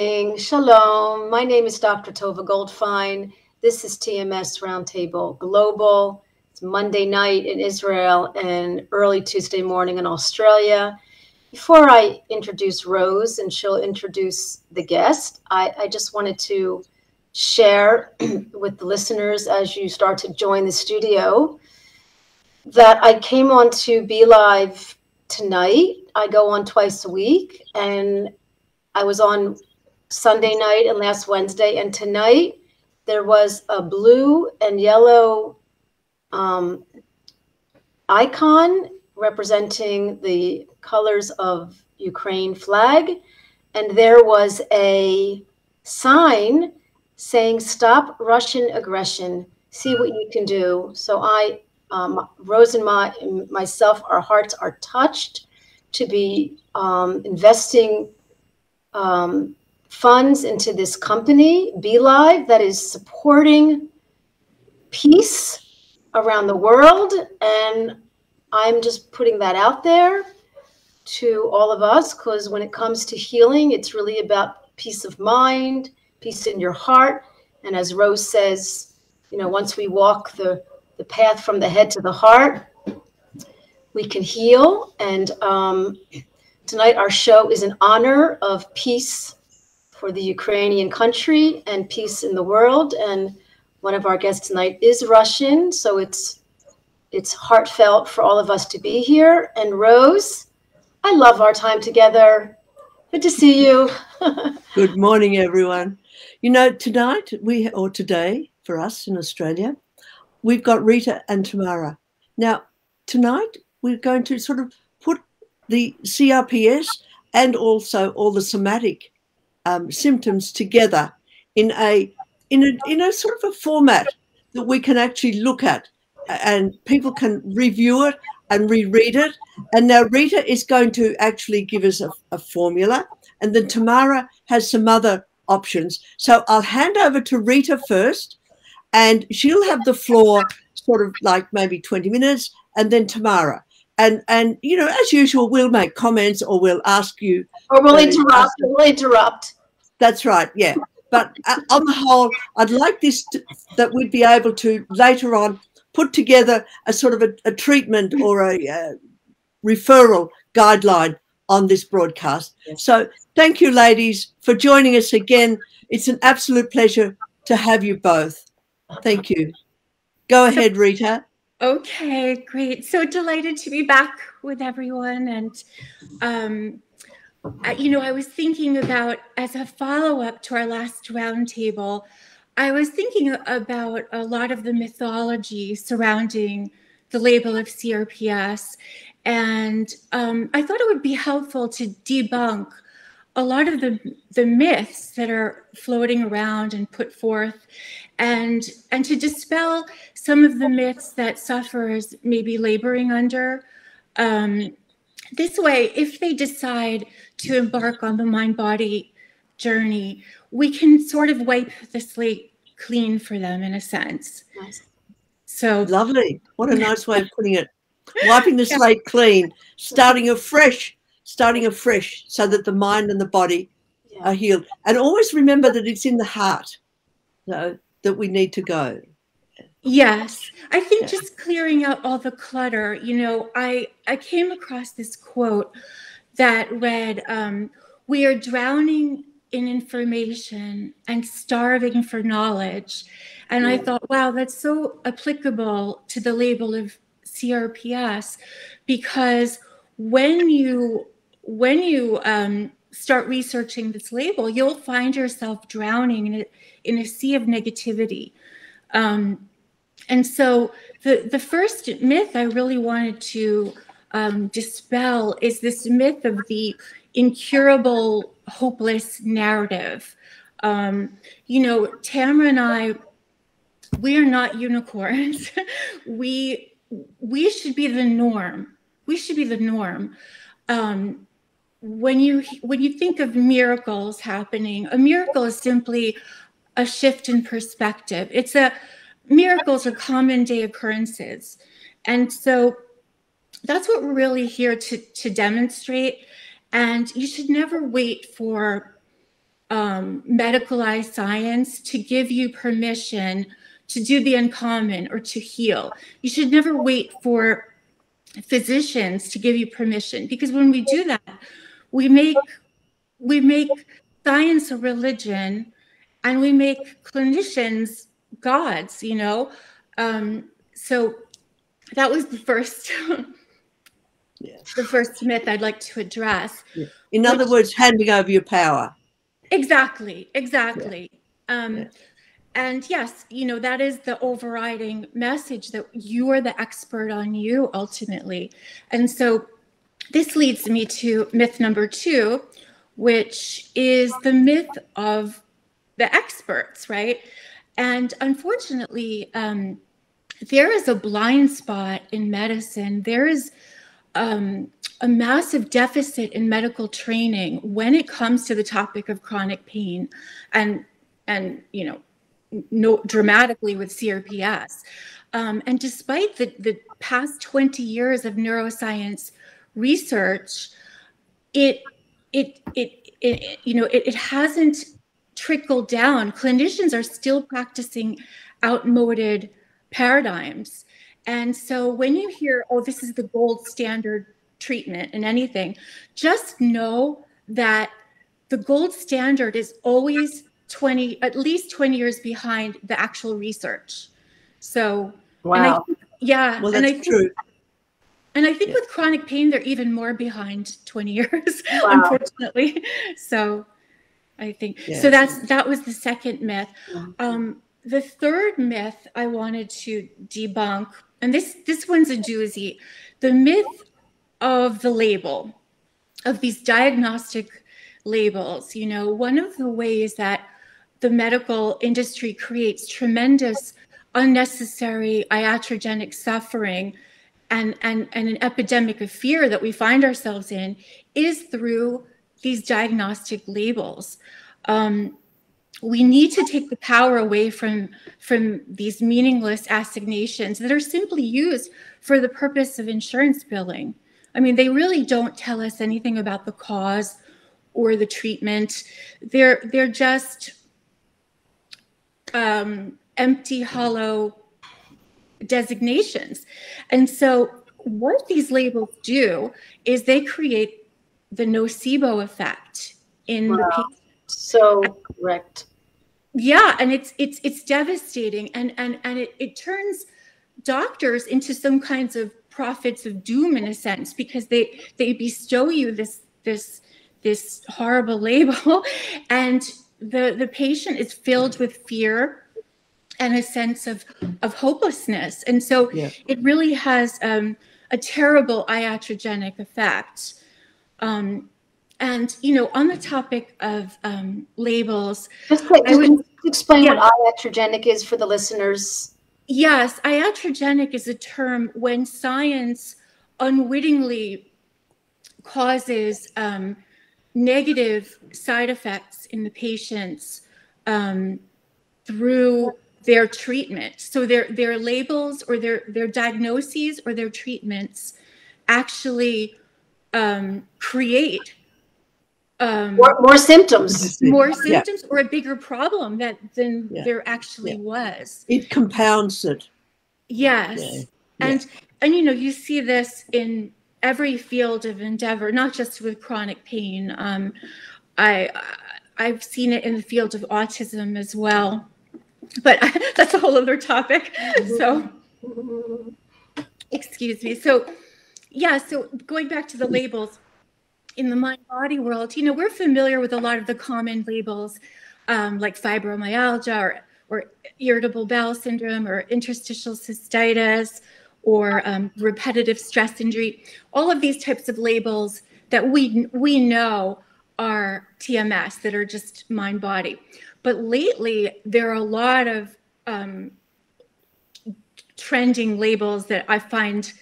Shalom. My name is Dr. Tova Goldfein. This is TMS Roundtable Global. It's Monday night in Israel and early Tuesday morning in Australia. Before I introduce Rose and she'll introduce the guest, I, I just wanted to share with the listeners as you start to join the studio that I came on to Be Live tonight. I go on twice a week and I was on Sunday night and last Wednesday. And tonight there was a blue and yellow um, icon representing the colors of Ukraine flag. And there was a sign saying, Stop Russian aggression. See what you can do. So I, um, Rose and my, myself, our hearts are touched to be um, investing um, funds into this company, Be Live, that is supporting peace around the world. And I'm just putting that out there to all of us because when it comes to healing, it's really about peace of mind, peace in your heart. And as Rose says, you know, once we walk the, the path from the head to the heart, we can heal. And um, tonight, our show is in honor of peace for the Ukrainian country and peace in the world. And one of our guests tonight is Russian, so it's it's heartfelt for all of us to be here. And Rose, I love our time together. Good to see you. Good morning, everyone. You know, tonight we or today for us in Australia, we've got Rita and Tamara. Now, tonight we're going to sort of put the CRPS and also all the somatic um, symptoms together in a in a in a sort of a format that we can actually look at and people can review it and reread it. And now Rita is going to actually give us a, a formula, and then Tamara has some other options. So I'll hand over to Rita first, and she'll have the floor sort of like maybe 20 minutes, and then Tamara. And, and you know, as usual, we'll make comments or we'll ask you. Or we'll interrupt. We'll interrupt. That's right. Yeah. But uh, on the whole, I'd like this to, that we'd be able to later on put together a sort of a, a treatment or a uh, referral guideline on this broadcast. Yes. So thank you, ladies, for joining us again. It's an absolute pleasure to have you both. Thank you. Go ahead, Rita. Okay, great. So delighted to be back with everyone. And, um, you know, I was thinking about as a follow up to our last roundtable, I was thinking about a lot of the mythology surrounding the label of CRPS. And um, I thought it would be helpful to debunk a lot of the, the myths that are floating around and put forth and, and to dispel some of the myths that sufferers may be laboring under. Um, this way, if they decide to embark on the mind body journey, we can sort of wipe the slate clean for them in a sense. Nice. So lovely. What a nice way of putting it. Wiping the slate clean, starting afresh, starting afresh so that the mind and the body yeah. are healed. And always remember that it's in the heart so, that we need to go. Yes. I think yeah. just clearing out all the clutter, you know, I I came across this quote that read, um, we are drowning in information and starving for knowledge. And I thought, wow, that's so applicable to the label of CRPS because when you when you um, start researching this label, you'll find yourself drowning in a, in a sea of negativity. Um, and so the, the first myth I really wanted to um, dispel is this myth of the incurable, hopeless narrative. Um, you know, Tamara and I, we are not unicorns. we we should be the norm. We should be the norm. Um, when you when you think of miracles happening, a miracle is simply a shift in perspective. It's a miracles are common day occurrences, and so that's what we're really here to to demonstrate and you should never wait for um, medicalized science to give you permission to do the uncommon or to heal. You should never wait for physicians to give you permission because when we do that, we make we make science a religion and we make clinicians gods, you know. Um, so that was the first yeah. the first myth I'd like to address. Yeah. In other words, handing over your power. Exactly, exactly. Yeah. Um, and yes, you know, that is the overriding message that you are the expert on you ultimately. And so this leads me to myth number two, which is the myth of the experts, right? And unfortunately, um, there is a blind spot in medicine. There is um, a massive deficit in medical training when it comes to the topic of chronic pain, and and you know, no, dramatically with CRPS. Um, and despite the, the past 20 years of neuroscience research, it it it, it you know it, it hasn't trickled down. Clinicians are still practicing outmoded paradigms. And so when you hear, oh, this is the gold standard treatment in anything, just know that the gold standard is always 20, at least 20 years behind the actual research. So, wow. I, yeah. Well, that's and I think, true. And I think yeah. with chronic pain, they're even more behind 20 years, wow. unfortunately. So I think, yeah. so that's, that was the second myth. Um, the third myth I wanted to debunk, and this this one's a doozy, the myth of the label, of these diagnostic labels. You know, one of the ways that the medical industry creates tremendous unnecessary iatrogenic suffering and, and, and an epidemic of fear that we find ourselves in is through these diagnostic labels. Um, we need to take the power away from from these meaningless assignations that are simply used for the purpose of insurance billing. I mean they really don't tell us anything about the cause or the treatment. They're they're just um, empty hollow designations. And so what these labels do is they create the nocebo effect in wow. the patient. So correct yeah and it's it's it's devastating and and and it, it turns doctors into some kinds of prophets of doom in a sense because they they bestow you this this this horrible label and the the patient is filled with fear and a sense of of hopelessness and so yeah. it really has um, a terrible iatrogenic effect um, and you know, on the topic of um, labels, just, quick, just would, explain yeah. what iatrogenic is for the listeners. Yes, iatrogenic is a term when science unwittingly causes um, negative side effects in the patients um, through their treatment. So their their labels or their their diagnoses or their treatments actually um, create um, more, more symptoms, more symptoms, yeah. or a bigger problem that than yeah. there actually yeah. was. It compounds it. Yes, and and you know you see this in every field of endeavor, not just with chronic pain. Um, I I've seen it in the field of autism as well, but that's a whole other topic. So, excuse me. So, yeah. So going back to the labels in the mind body world, you know, we're familiar with a lot of the common labels um, like fibromyalgia or, or irritable bowel syndrome or interstitial cystitis or um, repetitive stress injury. All of these types of labels that we we know are TMS that are just mind body. But lately, there are a lot of um, trending labels that I find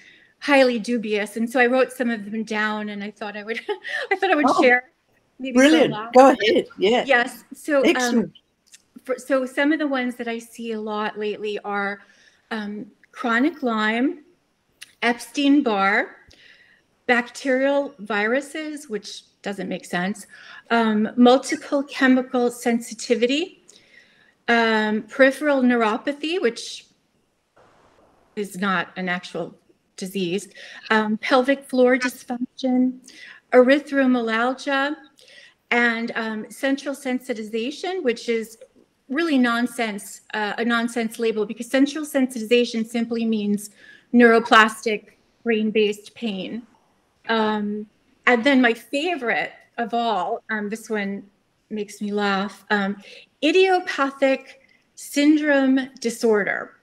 highly dubious. And so I wrote some of them down and I thought I would I thought I would oh, share. Brilliant. Go ahead. Yeah. Yes. So um, for, so some of the ones that I see a lot lately are um, chronic Lyme, Epstein Barr, bacterial viruses, which doesn't make sense. Um, multiple chemical sensitivity, um, peripheral neuropathy, which is not an actual disease, um, pelvic floor dysfunction, erythromelalgia, and um, central sensitization, which is really nonsense, uh, a nonsense label because central sensitization simply means neuroplastic brain-based pain. Um, and then my favorite of all, um, this one makes me laugh, um, idiopathic syndrome disorder,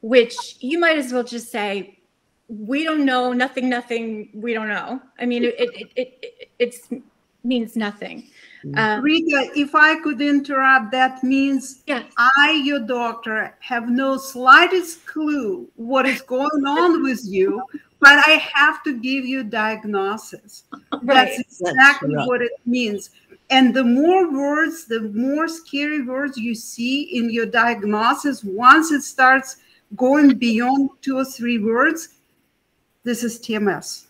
which you might as well just say, we don't know, nothing, nothing, we don't know. I mean, it, it, it, it means nothing. Mm-hmm. Um, Rita, if I could interrupt, that means yes. I, your doctor, have no slightest clue what is going on with you, but I have to give you diagnosis. Right. That's exactly That's what it means. And the more words, the more scary words you see in your diagnosis, once it starts going beyond two or three words, this is TMS.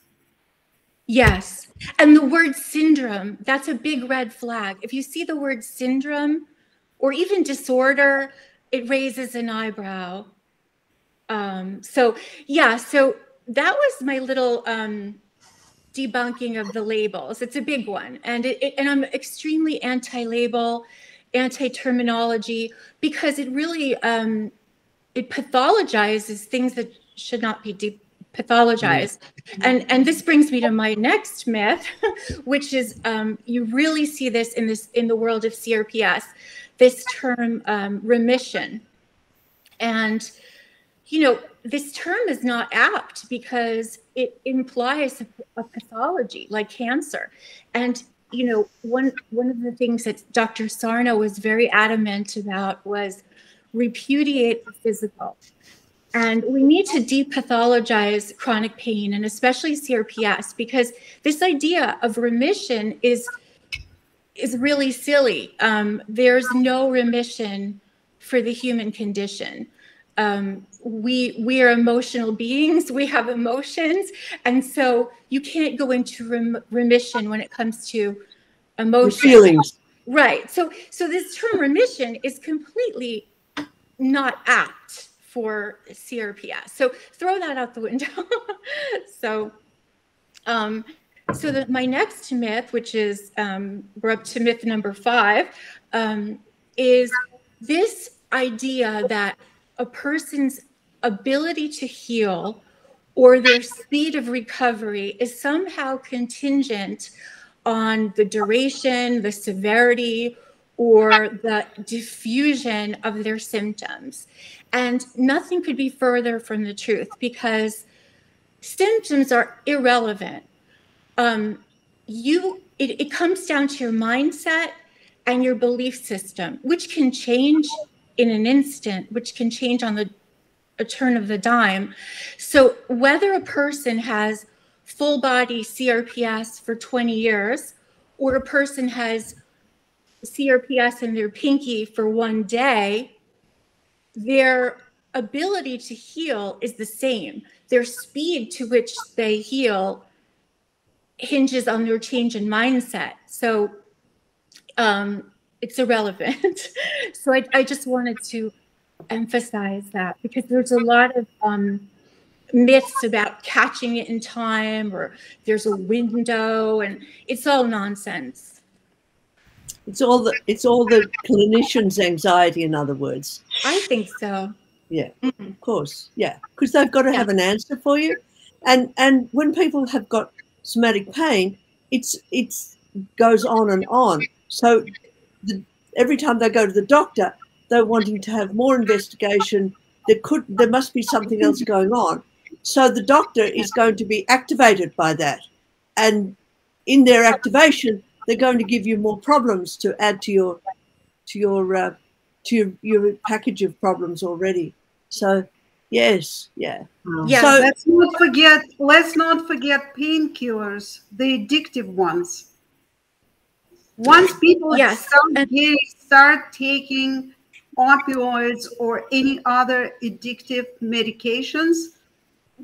Yes. And the word syndrome, that's a big red flag. If you see the word syndrome or even disorder, it raises an eyebrow. Um, so, yeah, so that was my little um, debunking of the labels. It's a big one. And, it, it and I'm extremely anti label, anti terminology, because it really um, it pathologizes things that should not be de- pathologized. And and this brings me to my next myth, which is um, you really see this in this in the world of CRPS, this term um, remission, and you know this term is not apt because it implies a, a pathology like cancer, and you know one one of the things that Dr. Sarno was very adamant about was repudiate the physical and we need to depathologize chronic pain and especially CRPS because this idea of remission is is really silly. Um, there's no remission for the human condition. Um, we we are emotional beings. We have emotions, and so you can't go into rem- remission when it comes to emotion feelings. Right. So so this term remission is completely not apt for CRPS. So throw that out the window. so, um, so the, my next myth, which is um, we're up to myth number five, um, is this idea that a person's ability to heal or their speed of recovery is somehow contingent on the duration, the severity, or the diffusion of their symptoms. And nothing could be further from the truth because symptoms are irrelevant. Um, you it, it comes down to your mindset and your belief system, which can change in an instant, which can change on the a turn of the dime. So whether a person has full body CRPS for 20 years or a person has CRPS in their pinky for one day, their ability to heal is the same. Their speed to which they heal hinges on their change in mindset. So um, it's irrelevant. so I, I, just wanted to emphasize that because there's a lot of um, myths about catching it in time or there's a window and it's all nonsense. It's all the it's all the clinician's anxiety, in other words. I think so. Yeah, mm-hmm. of course. Yeah, because they've got to yeah. have an answer for you, and and when people have got somatic pain, it's it's goes on and on. So the, every time they go to the doctor, they're wanting to have more investigation. There could there must be something else going on. So the doctor is going to be activated by that, and in their activation, they're going to give you more problems to add to your to your uh, to your, your package of problems already. So yes, yeah. Yeah. So, let's not forget let's not forget painkillers, the addictive ones. Once people yes. start, start taking opioids or any other addictive medications,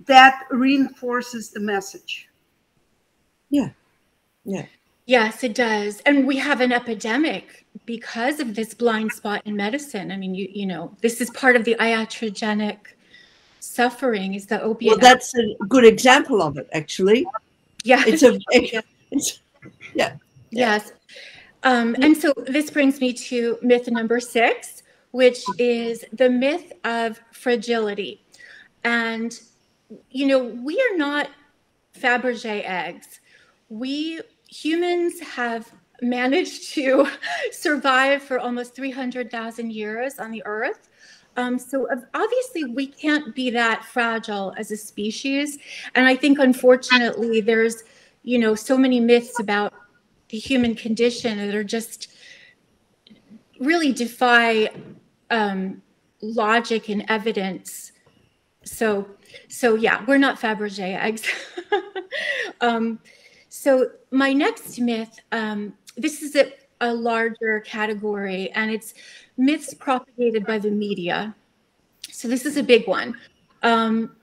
that reinforces the message. Yeah. Yeah. Yes, it does. And we have an epidemic because of this blind spot in medicine. I mean, you you know, this is part of the iatrogenic suffering is the opiate. Well, that's a good example of it, actually. Yeah. It's a, it's, yeah. Yes. Um, and so this brings me to myth number six, which is the myth of fragility. And, you know, we are not Fabergé eggs. We humans have managed to survive for almost 300,000 years on the earth. Um, so obviously we can't be that fragile as a species. And I think unfortunately there's, you know, so many myths about the human condition that are just really defy um, logic and evidence. So, so yeah, we're not Fabergé eggs. um, so my next myth, um, this is a, a larger category, and it's myths propagated by the media. So this is a big one. Um,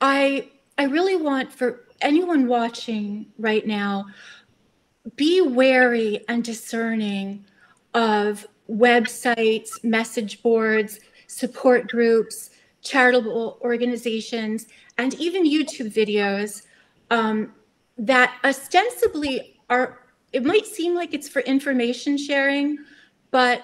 I I really want for anyone watching right now, be wary and discerning of websites, message boards, support groups, charitable organizations, and even YouTube videos um, that ostensibly are, it might seem like it's for information sharing, but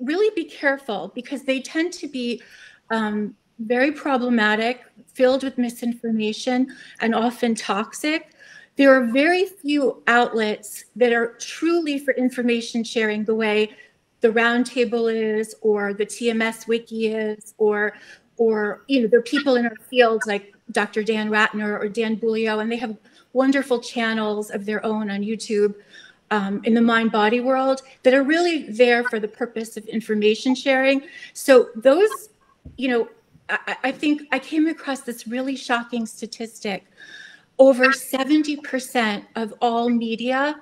really be careful because they tend to be um, very problematic, filled with misinformation, and often toxic. There are very few outlets that are truly for information sharing the way the roundtable is or the TMS wiki is or or you know there are people in our field like Dr. Dan Ratner or Dan Buglio, and they have wonderful channels of their own on YouTube um, in the mind body world that are really there for the purpose of information sharing. So those, you know, I, I think I came across this really shocking statistic. Over 70% of all media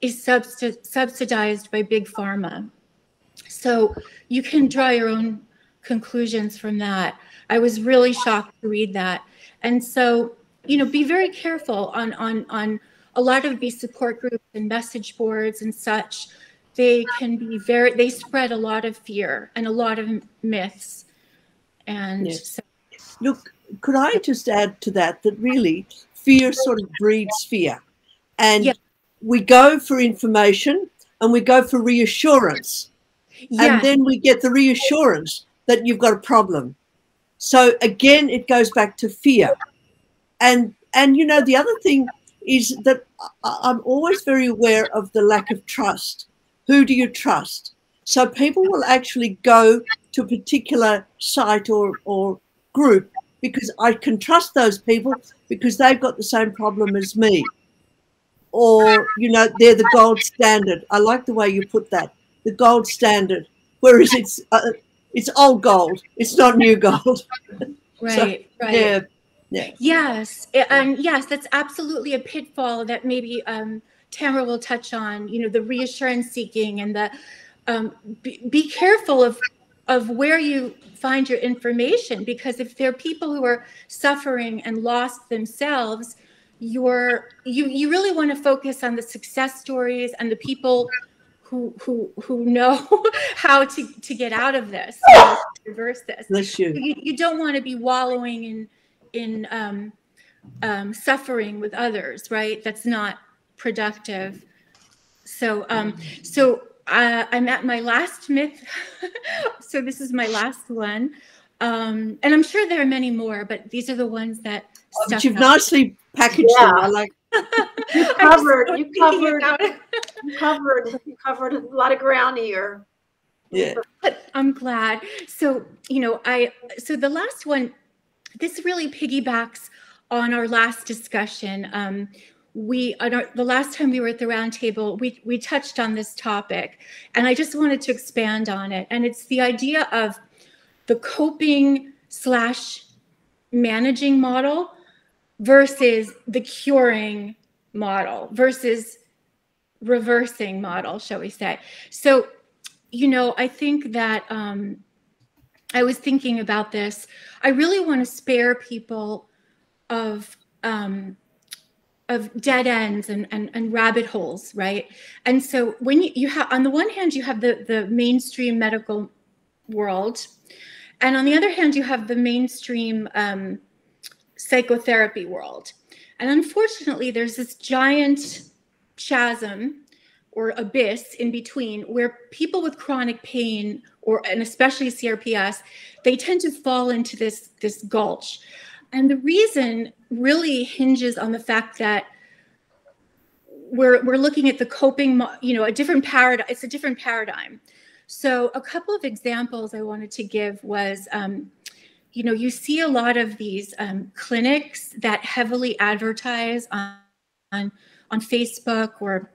is subsidized by big pharma. So you can draw your own conclusions from that. I was really shocked to read that. And so you know, be very careful on on on a lot of these support groups and message boards and such. They can be very they spread a lot of fear and a lot of myths. And yes. so, look, could I just add to that that really fear sort of breeds fear, and we go for information and we go for reassurance, and then we get the reassurance that you've got a problem. So again, it goes back to fear and and you know the other thing is that I'm always very aware of the lack of trust. Who do you trust? So people will actually go to a particular site or, or group because I can trust those people because they've got the same problem as me. Or, you know, they're the gold standard. I like the way you put that, the gold standard. Whereas it's uh, it's old gold, it's not new gold. Right, so, right. Yeah, yeah. Yes, and yes, that's absolutely a pitfall that maybe um, Tamara will touch on. You know, the reassurance seeking and the um, be, be careful of of where you find your information because if there are people who are suffering and lost themselves, you're you you really want to focus on the success stories and the people who who who know how to to get out of this, reverse this. Bless you. you. You don't want to be wallowing in in um, um, suffering with others, right? That's not productive. So, um, so uh, I'm at my last myth. so this is my last one, um, and I'm sure there are many more, but these are the ones that. But you've nicely packaged yeah. them. I like. you covered. You covered. you covered. You covered a lot of ground here. Yeah. But I'm glad. So you know, I so the last one this really piggybacks on our last discussion. Um, we our, the last time we were at the roundtable, we we touched on this topic, and I just wanted to expand on it. And it's the idea of the coping slash managing model versus the curing model versus reversing model, shall we say? So, you know, I think that um, I was thinking about this. I really want to spare people of um, of dead ends and, and, and rabbit holes, right? And so when you, you have, on the one hand, you have the, the mainstream medical world, and on the other hand, you have the mainstream um, psychotherapy world. And unfortunately, there's this giant chasm or abyss in between where people with chronic pain or and especially CRPS, they tend to fall into this this gulch. And the reason really hinges on the fact that we're we're looking at the coping, you know, a different paradigm. It's a different paradigm. So a couple of examples I wanted to give was, um, you know, you see a lot of these um, clinics that heavily advertise on, on on Facebook or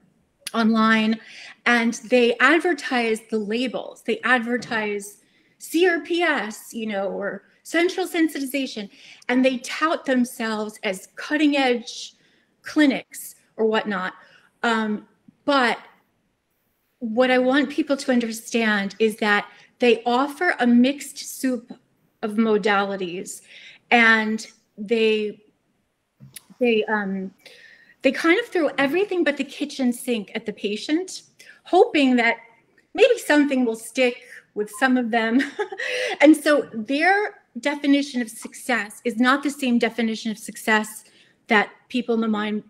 online, and they advertise the labels. They advertise CRPS, you know, or central sensitization, and they tout themselves as cutting edge clinics or whatnot. Um, but what I want people to understand is that they offer a mixed soup of modalities, and they they um, they kind of throw everything but the kitchen sink at the patient, hoping that maybe something will stick with some of them. and so their definition of success is not the same definition of success that people in the mind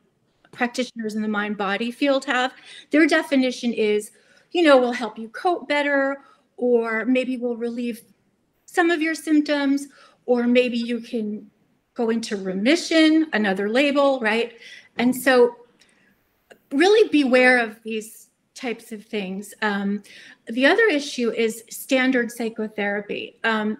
practitioners in the mind body field have their definition is you know we'll help you cope better or maybe we'll relieve some of your symptoms or maybe you can go into remission another label right and so really beware of these types of things um, the other issue is standard psychotherapy um,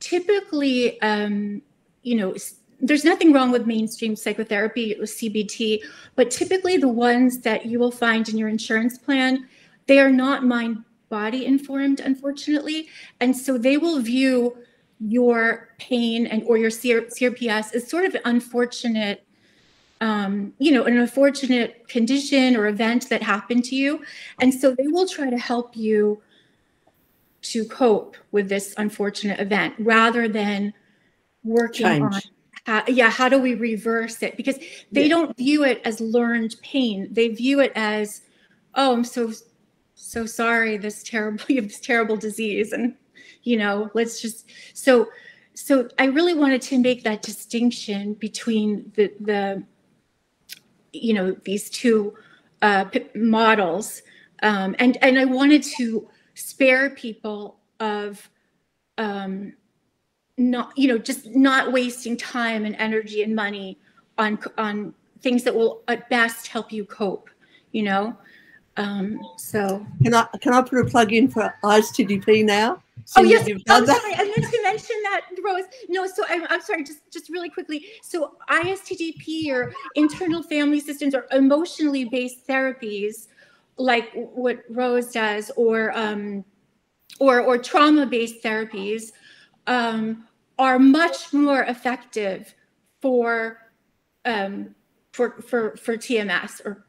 typically, um, you know, there's nothing wrong with mainstream psychotherapy with CBT, but typically the ones that you will find in your insurance plan, they are not mind body informed, unfortunately. And so they will view your pain and or your CRPS as sort of unfortunate um, you know, an unfortunate condition or event that happened to you. And so they will try to help you to cope with this unfortunate event rather than working Change. on how, yeah how do we reverse it because they yeah. don't view it as learned pain they view it as oh i'm so so sorry this terrible you have this terrible disease and you know let's just so so i really wanted to make that distinction between the the you know these two uh, models um, and and i wanted to spare people of um, not you know just not wasting time and energy and money on on things that will at best help you cope you know um, so. Can i can i put a plug in for ISTDP now? Oh yes. i'm oh, sorry. I meant to mention that rose. No so I'm, I'm sorry. Just just really quickly. So istdp or internal family systems or emotionally based therapies like what Rose does, or um, or or trauma-based therapies, um, are much more effective for um, for for for TMS or.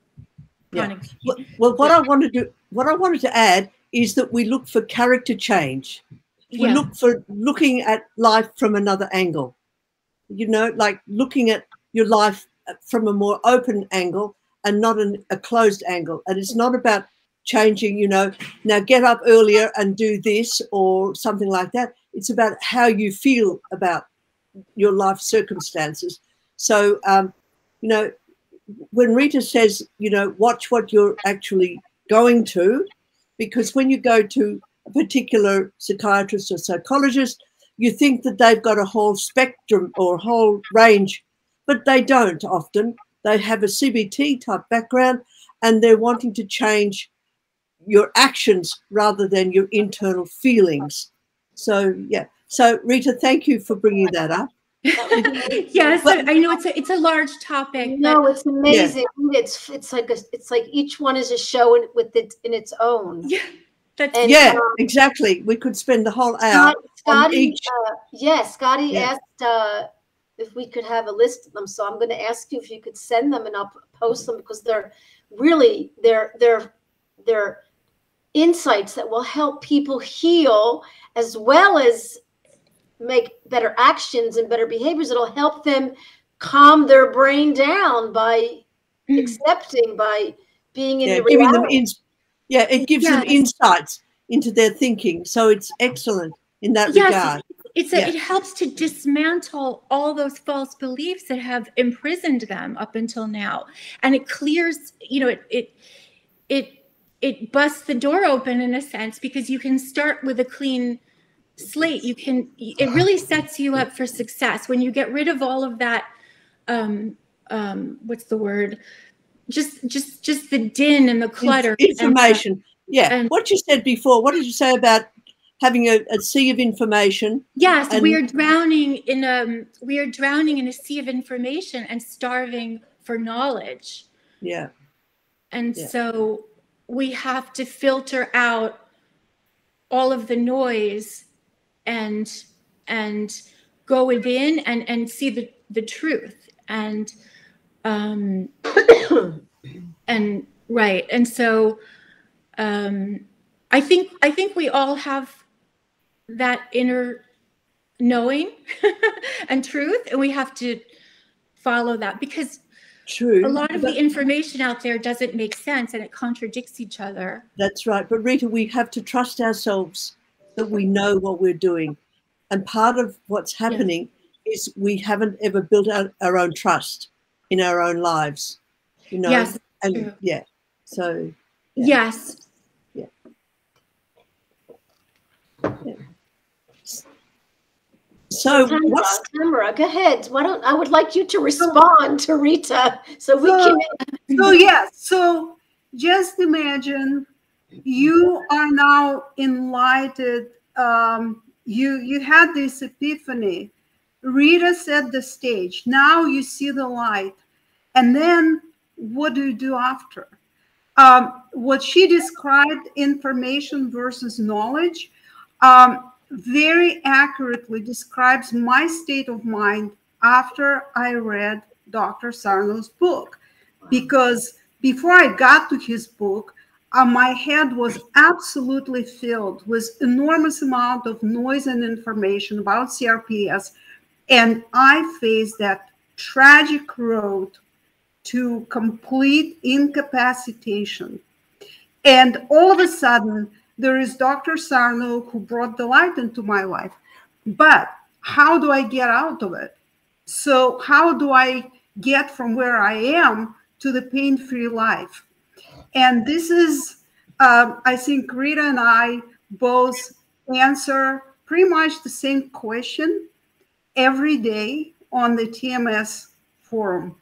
Yeah. Well, well, what I wanted to what I wanted to add is that we look for character change. We yeah. look for looking at life from another angle. You know, like looking at your life from a more open angle and not an, a closed angle. And it's not about changing, you know, now get up earlier and do this or something like that. It's about how you feel about your life circumstances. So, um, you know, when Rita says, you know, watch what you're actually going to, because when you go to a particular psychiatrist or psychologist, you think that they've got a whole spectrum or a whole range, but they don't often. They have a CBT type background and they're wanting to change your actions rather than your internal feelings. So, yeah. So, Rita, thank you for bringing that up. yes, but, I know it's a it's a large topic. No, it's amazing. Yeah. It's it's like a, it's like each one is a show in, with it in its own. Yeah, and, yeah, um, exactly. We could spend the whole hour Scott, Scotty, each. Uh, yeah, Scotty yeah. asked uh, if we could have a list of them. So I'm going to ask you if you could send them and I'll post them because they're really they're they're they're insights that will help people heal as well as make better actions and better behaviors. It'll help them calm their brain down by mm. accepting, by being in yeah, the giving them in, yeah, it gives yes. them insights into their thinking. So it's excellent in that yes, regard. It's a, yeah. it helps to dismantle all those false beliefs that have imprisoned them up until now, and it clears. You know, it it it it busts the door open in a sense because you can start with a clean slate. You can. It really sets you up for success when you get rid of all of that. Um, um, what's the word? Just just just the din and the clutter. Information. And, yeah. And, what you said before. What did you say about having a, a sea of information. Yes, and- we are drowning in a we are drowning in a sea of information and starving for knowledge. Yeah. And yeah. so we have to filter out all of the noise and and go within and and see the the truth and um and right and so um i think i think we all have that inner knowing and truth and we have to follow that because True. A lot of the information out there doesn't make sense and it contradicts each other. That's right. But Rita, we have to trust ourselves that we know what we're doing. And part of what's happening is we haven't ever built our, our own trust in our own lives. You know? Yes. And true. yeah. So yeah. yes. Yeah. yeah. So Tamara, what's Tamara, go ahead. Why don't I would like you to respond to Rita so we so, can So yes, so just imagine you are now enlightened. Um, you you had this epiphany. Rita set the stage. Now you see the light. And then what do you do after? Um, what she described information versus knowledge. Um, very accurately describes my state of mind after I read Dr. Sarno's book. Because before I got to his book, uh, my head was absolutely filled with enormous amount of noise and information about CRPS. And I faced that tragic road to complete incapacitation. And all of a sudden, there is Dr. Sarno who brought the light into my life. But how do I get out of it? So, how do I get from where I am to the pain free life? And this is, uh, I think Rita and I both answer pretty much the same question every day on the TMS forum.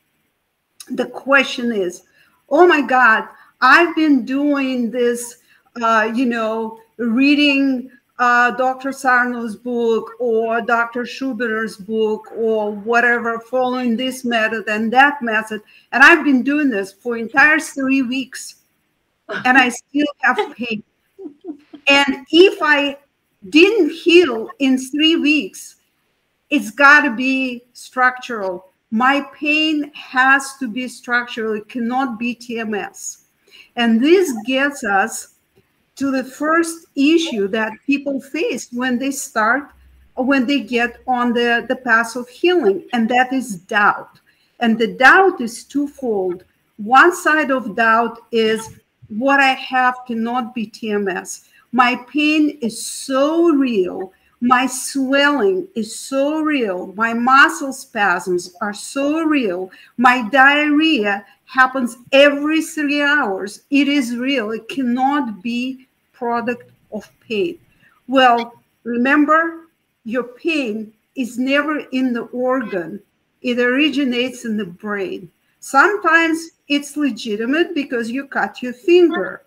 The question is, oh my God, I've been doing this uh, you know, reading uh, Dr. Sarno's book or Dr. Schubiner's book or whatever, following this method and that method. And I've been doing this for entire three weeks and I still have pain. And if I didn't heal in three weeks, it's got to be structural. My pain has to be structural. It cannot be TMS. And this gets us to the first issue that people face when they start when they get on the, the path of healing, and that is doubt. And the doubt is twofold. One side of doubt is what I have cannot be TMS. My pain is so real. My swelling is so real. My muscle spasms are so real. My diarrhea happens every three hours. It is real. It cannot be product of pain. Well, remember, your pain is never in the organ. It originates in the brain. Sometimes it's legitimate because you cut your finger.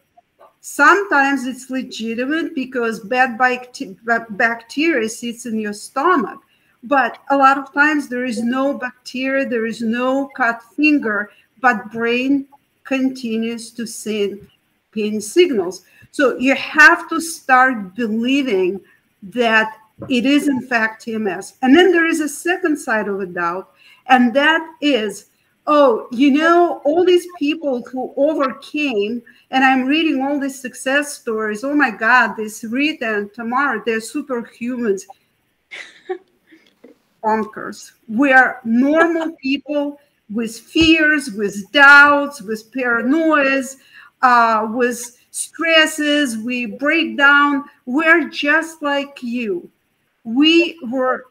Sometimes it's legitimate because bad bacteria sits in your stomach. But a lot of times there is no bacteria, there is no cut finger, but brain continues to send pain signals. So you have to start believing that it is in fact TMS. And then there is a second side of a doubt, and that is, oh, you know, all these people who overcame, and I'm reading all these success stories. Oh my God, this Rita and Tamara, they're superhumans. bonkers. We're normal people with fears, with doubts, with paranoias, uh, with stresses. We break down. We're just like you. We were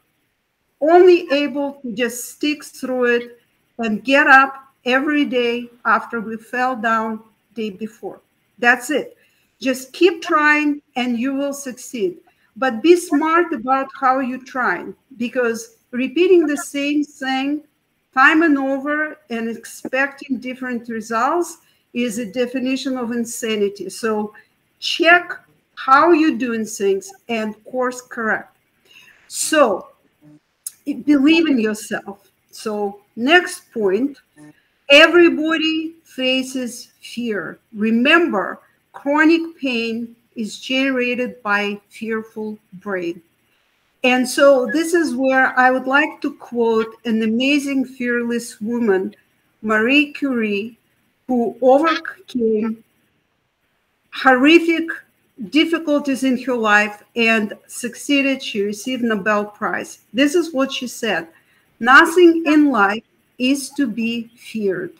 only able to just stick through it and get up every day after we fell down day before. That's it. Just keep trying and you will succeed. But be smart about how you're trying because repeating the same thing time and over and expecting different results is a definition of insanity. So check how you're doing things and course correct. So believe in yourself. So next point, everybody faces fear. Remember, chronic pain is generated by fearful brain. And so this is where I would like to quote an amazing fearless woman, Marie Curie, who overcame horrific difficulties in her life and succeeded. She received Nobel Prize. This is what she said. Nothing in life is to be feared.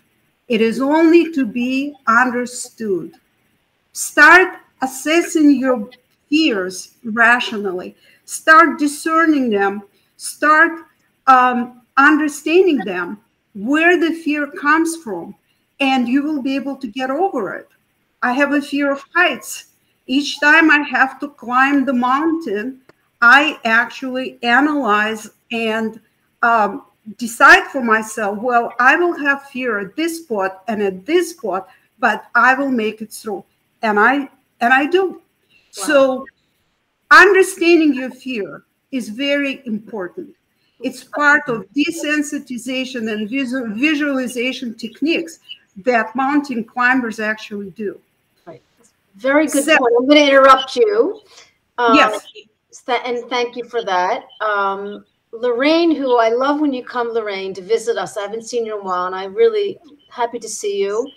It is only to be understood. Start assessing your fears rationally. Start discerning them. Start um, understanding them, where the fear comes from, and you will be able to get over it. I have a fear of heights. Each time I have to climb the mountain, I actually analyze and um, decide for myself, well, I will have fear at this spot and at this spot, but I will make it through. And I and I do. Wow. So understanding your fear is very important. It's part of desensitization and visual, visualization techniques that mountain climbers actually do. Right. Very good so, point. I'm going to interrupt you. Um, yes. And thank you for that. Um, Lorraine, who I love when you come, Lorraine, to visit us. I haven't seen you in a while, and I'm really happy to see you.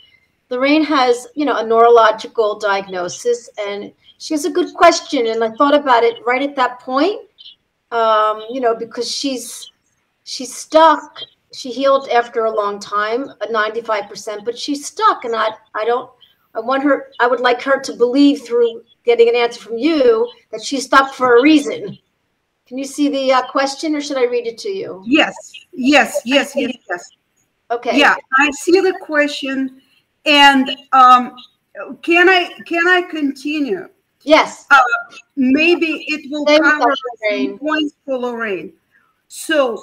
Lorraine has, you know, a neurological diagnosis, and she has a good question. And I thought about it right at that point, um, you know, because she's she's stuck. She healed after a long time, a 95%, but she's stuck, and I I don't. I want her. I would like her to believe through getting an answer from you that she's stuck for a reason. Can you see the uh, question, or should I read it to you? Yes, yes, yes, yes, yes. Okay. Yeah, I see the question and um, can I can I continue? Yes. Uh, maybe it will Same cover points for Lorraine. So,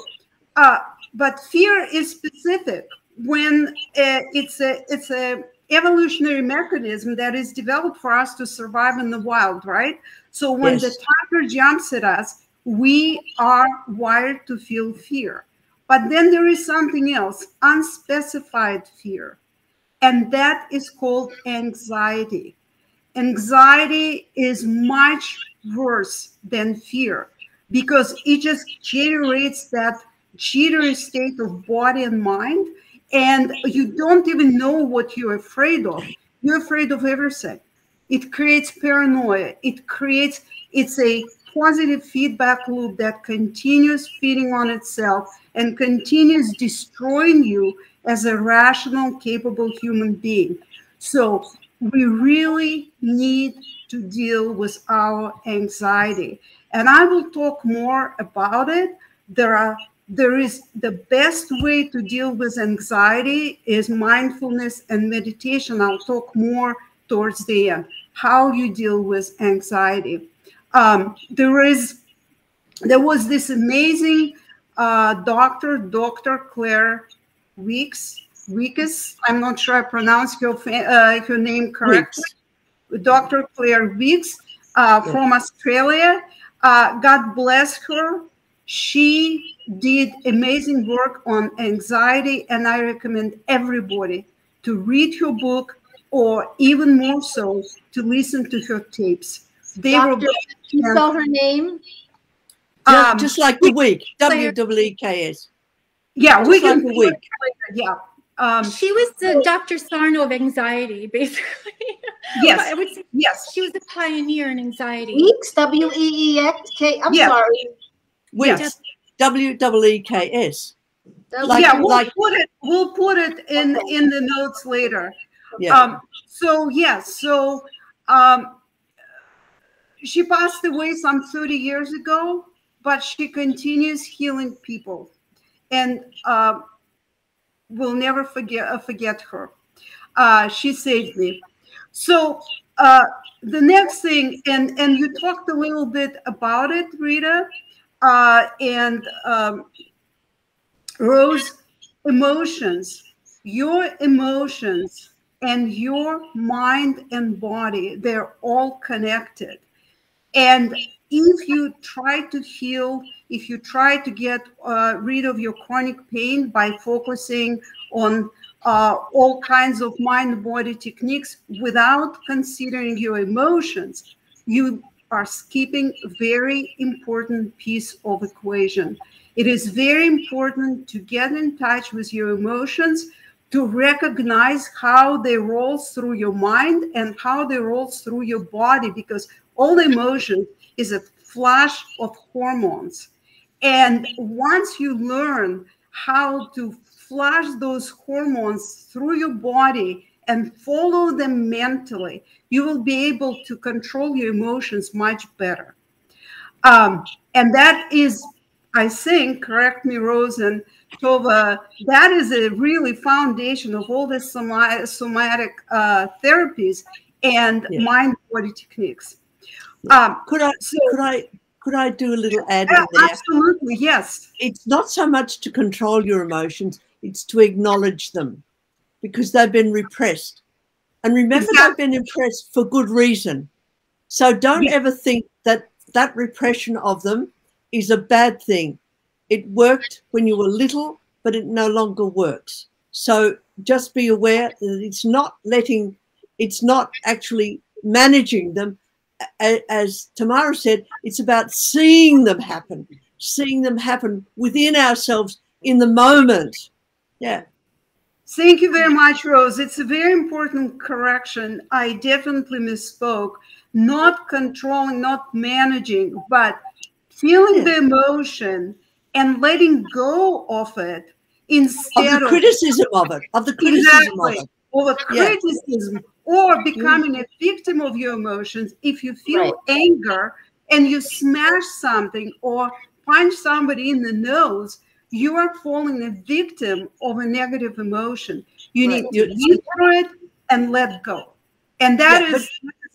uh, but fear is specific when uh, it's a it's a evolutionary mechanism that is developed for us to survive in the wild, right? So when yes. the tiger jumps at us, we are wired to feel fear. But then there is something else, unspecified fear and that is called anxiety. Anxiety is much worse than fear because it just generates that jittery state of body and mind, and you don't even know what you're afraid of. You're afraid of everything. It creates paranoia. It creates, it's a positive feedback loop that continues feeding on itself and continues destroying you as a rational, capable human being. So we really need to deal with our anxiety. And I will talk more about it. There are there is the best way to deal with anxiety is mindfulness and meditation. I'll talk more towards the end how you deal with anxiety. Um, there is there was this amazing uh, doctor, Dr. Claire Weekes, Weekes. I'm not sure I pronounced your uh, your name correctly. Weekes. Dr. Claire Weekes uh, yeah. from Australia. Uh, God bless her. She did amazing work on anxiety, and I recommend everybody to read her book, or even more so, to listen to her tapes. They Doctor, were. Can you spell her name? Um, just like the week. W W E K S. Yeah, we can. Week. Yeah. Um, she was the Dr. Sarno of anxiety, basically. Yes. I would say yes. She was a pioneer in anxiety. Weekes, W E E X K. I'm yes. sorry. Weekes. W W E K S. Like, yeah, we'll like, put it. We'll put it in okay. in the notes later. Yeah. Um, so yes. So um, she passed away some 30 years ago, but she continues healing people, and uh, we'll never forget uh, forget her. Uh, she saved me. So uh, the next thing, and and you talked a little bit about it, Rita, uh, and um, Rose, emotions, your emotions and your mind and body, they're all connected. And if you try to heal, if you try to get uh, rid of your chronic pain by focusing on uh, all kinds of mind body techniques without considering your emotions, you are skipping a very important piece of equation. It is very important to get in touch with your emotions, to recognize how they roll through your mind and how they roll through your body, because all emotion is a flash of hormones. And once you learn how to flash those hormones through your body and follow them mentally, you will be able to control your emotions much better. Um, and that is I think, correct me, Rose and Tova, that is a really foundation of all the somatic uh, therapies and yeah. mind body techniques. Um, could I so, could I could I do a little add there? Absolutely, yes. It's not so much to control your emotions; it's to acknowledge them, because they've been repressed. And remember, exactly. they've been repressed for good reason. So don't yeah. ever think that that repression of them is a bad thing. It worked when you were little, but it no longer works. So just be aware that it's not letting, it's not actually managing them. As Tamara said, it's about seeing them happen, seeing them happen within ourselves in the moment. Yeah. Thank you very much, Rose. It's a very important correction. I definitely misspoke. Not controlling, not managing, but feeling the emotion and letting go of it instead of the criticism of, of it, of the criticism exactly, of it. Or the criticism, yeah. Or becoming a victim of your emotions. If you feel right. anger and you smash something or punch somebody in the nose, you are falling a victim of a negative emotion. You right. need to through it and let go. And that yeah, is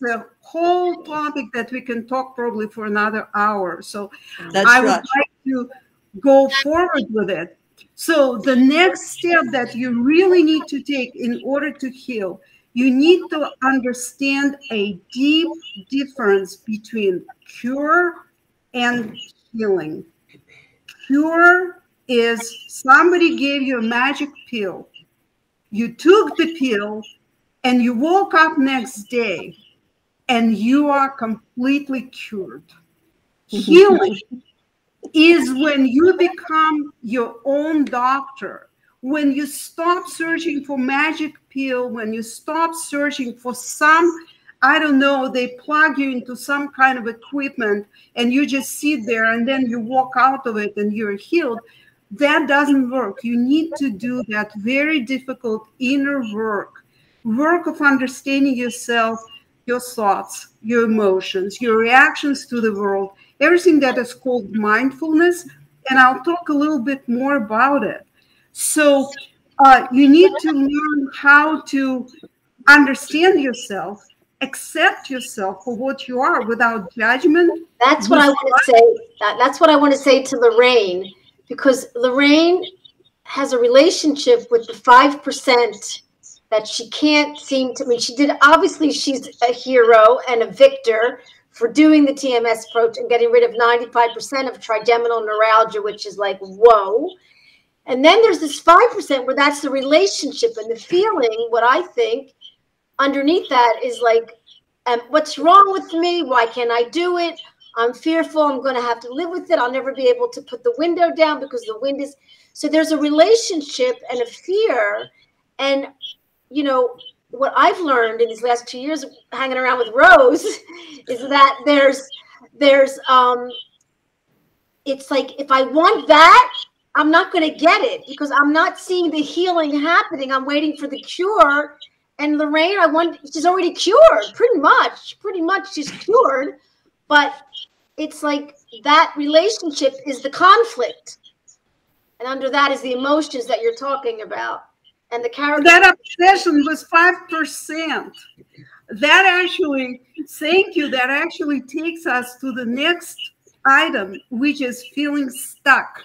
a whole topic that we can talk probably for another hour. So I would right. like to go forward with it. So the next step that you really need to take in order to heal, you need to understand a deep difference between cure and healing. Cure is somebody gave you a magic pill. You took the pill and you woke up next day and you are completely cured. Mm-hmm. Healing is when you become your own doctor, when you stop searching for magic pill, when you stop searching for some, I don't know, they plug you into some kind of equipment and you just sit there and then you walk out of it and you're healed. That doesn't work. You need to do that very difficult inner work, work of understanding yourself your thoughts, your emotions, your reactions to the world, everything that is called mindfulness. And I'll talk a little bit more about it. So uh, you need to learn how to understand yourself, accept yourself for what you are without judgment. That's what I want to say. That, that's what I want to say to Lorraine, because Lorraine has a relationship with the 5% that she can't seem to I mean she did obviously she's a hero and a victor for doing the TMS approach and getting rid of 95% of trigeminal neuralgia which is like whoa and then there's this 5% where that's the relationship and the feeling what I think underneath that is like um, what's wrong with me? Why can't I do it? I'm fearful. I'm going to have to live with it. I'll never be able to put the window down because the wind is so there's a relationship and a fear. And you know, what I've learned in these last two years hanging around with Rose is that there's there's um it's like if I want that, I'm not going to get it because I'm not seeing the healing happening. I'm waiting for the cure. And Lorraine, I want she's already cured, pretty much. Pretty much she's cured. But it's like that relationship is the conflict. And under that is the emotions that you're talking about. And the character that obsession was five percent. That actually, thank you, that actually takes us to the next item, which is feeling stuck.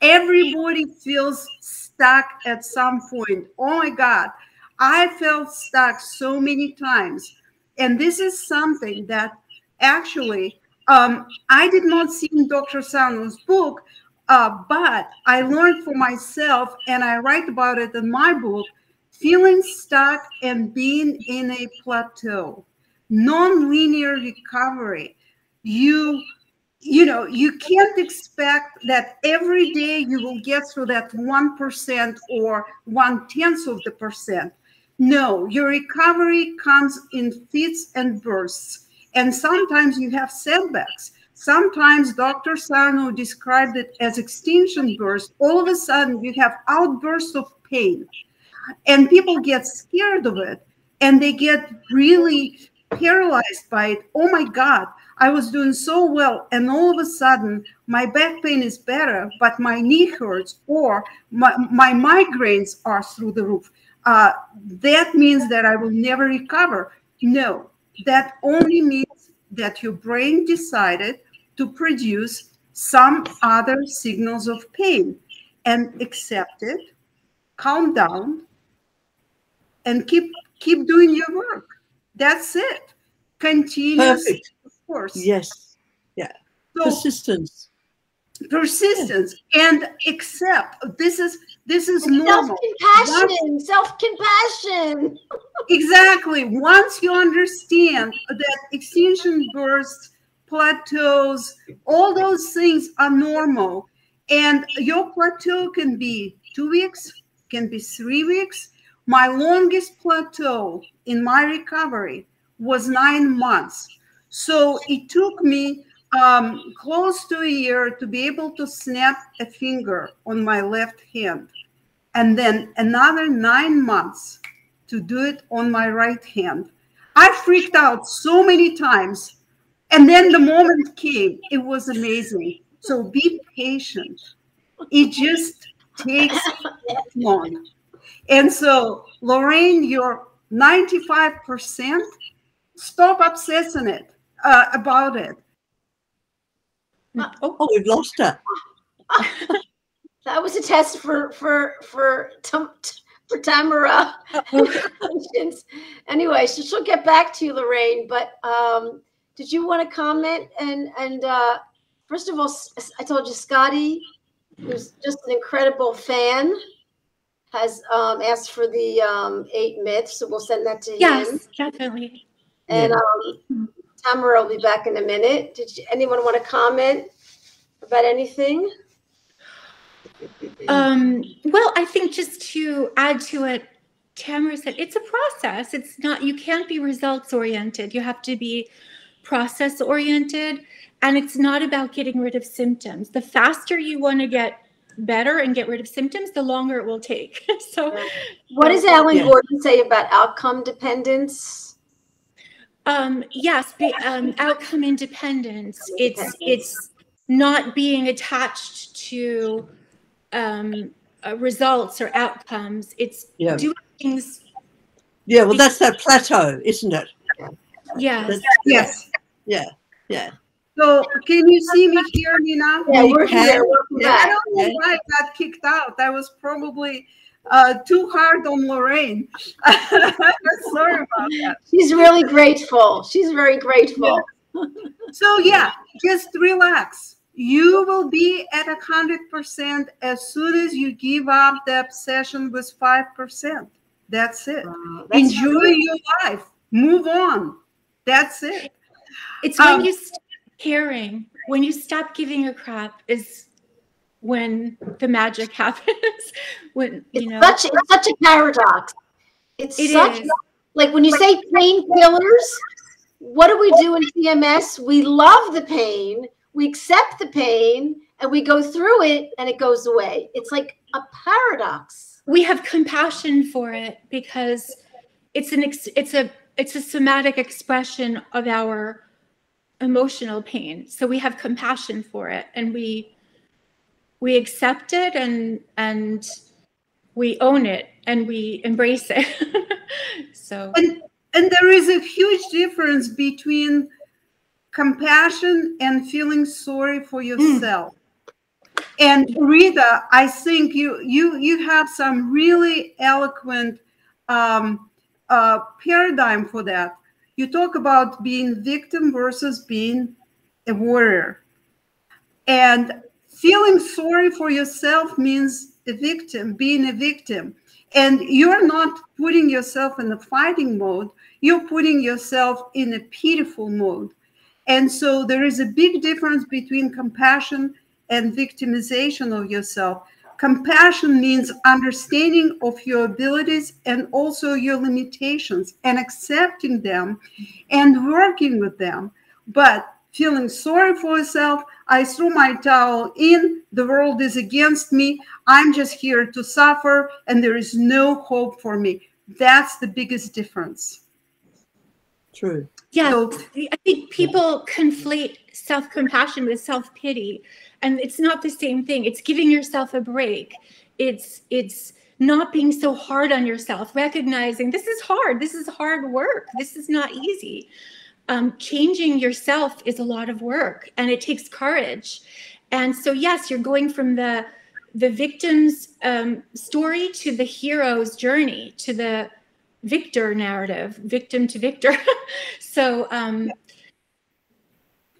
Everybody feels stuck at some point. Oh my God, I felt stuck so many times. And this is something that actually um, I did not see in Dr. Sarno's book, uh, but I learned for myself and I write about it in my book feeling stuck and being in a plateau, non-linear recovery. You you know, you can't expect that every day you will get through that 1% or one tenth of the percent. No, your recovery comes in fits and bursts. And sometimes you have setbacks. Sometimes Dr. Sarno described it as extinction bursts. All of a sudden, you have outbursts of pain. And people get scared of it and they get really paralyzed by it. Oh my God, I was doing so well, and all of a sudden my back pain is better, but my knee hurts or my, my migraines are through the roof. Uh, that means that I will never recover. No, that only means that your brain decided to produce some other signals of pain and accept it, calm down, and keep keep doing your work. That's it. Continuous Perfect course. Yes. Yeah. So, persistence. Persistence yeah. and accept. This is this is normal. Self-compassion. Self-compassion. exactly. Once you understand that extinction bursts, plateaus, all those things are normal. And your plateau can be two weeks, can be three weeks. My longest plateau in my recovery was nine months. So it took me um, close to a year to be able to snap a finger on my left hand, and then another nine months to do it on my right hand. I freaked out so many times. And then the moment came, it was amazing. So be patient. It just takes long. And so, Lorraine, you're 95%. Stop obsessing it uh, about it. Uh, oh, oh, we've lost her. that was a test for for for for Tamara. anyway, so she'll get back to you, Lorraine. But um, did you want to comment? And and uh, first of all, I told you Scotty, who's just an incredible fan, has um, asked for the um, eight myths. So we'll send that to yes, him. Yes, definitely. And um, Tamara will be back in a minute. Did you, anyone want to comment about anything? Um, well, I think just to add to it, Tamara said it's a process. It's not, you can't be results oriented. You have to be process oriented. And it's not about getting rid of symptoms. The faster you want to get better and get rid of symptoms, the longer it will take. so, what does Alan yeah. Gordon say about outcome dependence? Um, yes, be, um, outcome independence. It's it's not being attached to um, uh, results or outcomes. It's yeah. doing things. Yeah, well, that's that plateau, isn't it? Yes. yes. Yeah. Yeah. So can you see me here, Nina? Yeah, we're here. Yeah. I don't know why I got kicked out. I was probably uh, too hard on Lorraine. Sorry about that. She's really grateful. She's very grateful. Yeah. So yeah, just relax. You will be at a hundred percent as soon as you give up the obsession with five percent. That's it. that's Enjoy true. your life. Move on. That's it. It's when um, you stop caring, when you stop giving a crap, is when the magic happens. when you it's know, such it's such a paradox. It's it such is. like when you say painkillers. What do we do in TMS? We love the pain. we accept the pain and we go through it and it goes away. It's like a paradox. We have compassion for it because it's an it's a it's a somatic expression of our emotional pain. So we have compassion for it and we we accept it and and we own it and we embrace it. so and, and there is a huge difference between compassion and feeling sorry for hmm. yourself. Mm. And Rita, I think you you you have some really eloquent um, uh, paradigm for that. You talk about being victim versus being a warrior, and feeling sorry for yourself means a victim, being a victim. And you're not putting yourself in the fighting mode, you're putting yourself in a pitiful mode. And so there is a big difference between compassion and victimization of yourself. Compassion means understanding of your abilities and also your limitations and accepting them and working with them. But feeling sorry for yourself, I threw my towel in, the world is against me, I'm just here to suffer, and there is no hope for me. That's the biggest difference. True. Yeah, so, I think people conflate self compassion with self pity, and it's not the same thing. It's giving yourself a break. It's it's not being so hard on yourself, recognizing this is hard. This is hard work. This is not easy. Um, changing yourself is a lot of work, and it takes courage. And so, yes, you're going from the the victim's um, story to the hero's journey to the victor narrative, victim to victor. so um,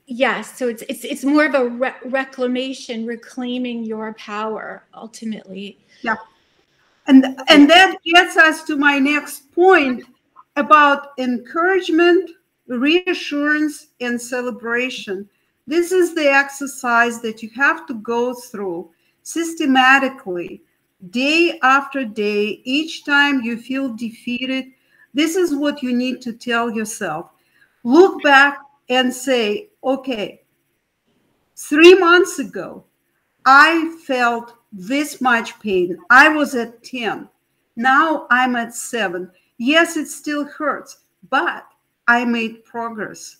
yes, so it's it's it's more of a re- reclamation, reclaiming your power ultimately. Yeah, and and that gets us to my next point about encouragement, reassurance, and celebration. This is the exercise that you have to go through systematically day after day, each time you feel defeated, this is what you need to tell yourself. Look back and say, okay, three months ago, I felt this much pain. I was at 10. Now I'm at seven. Yes, it still hurts, but I made progress.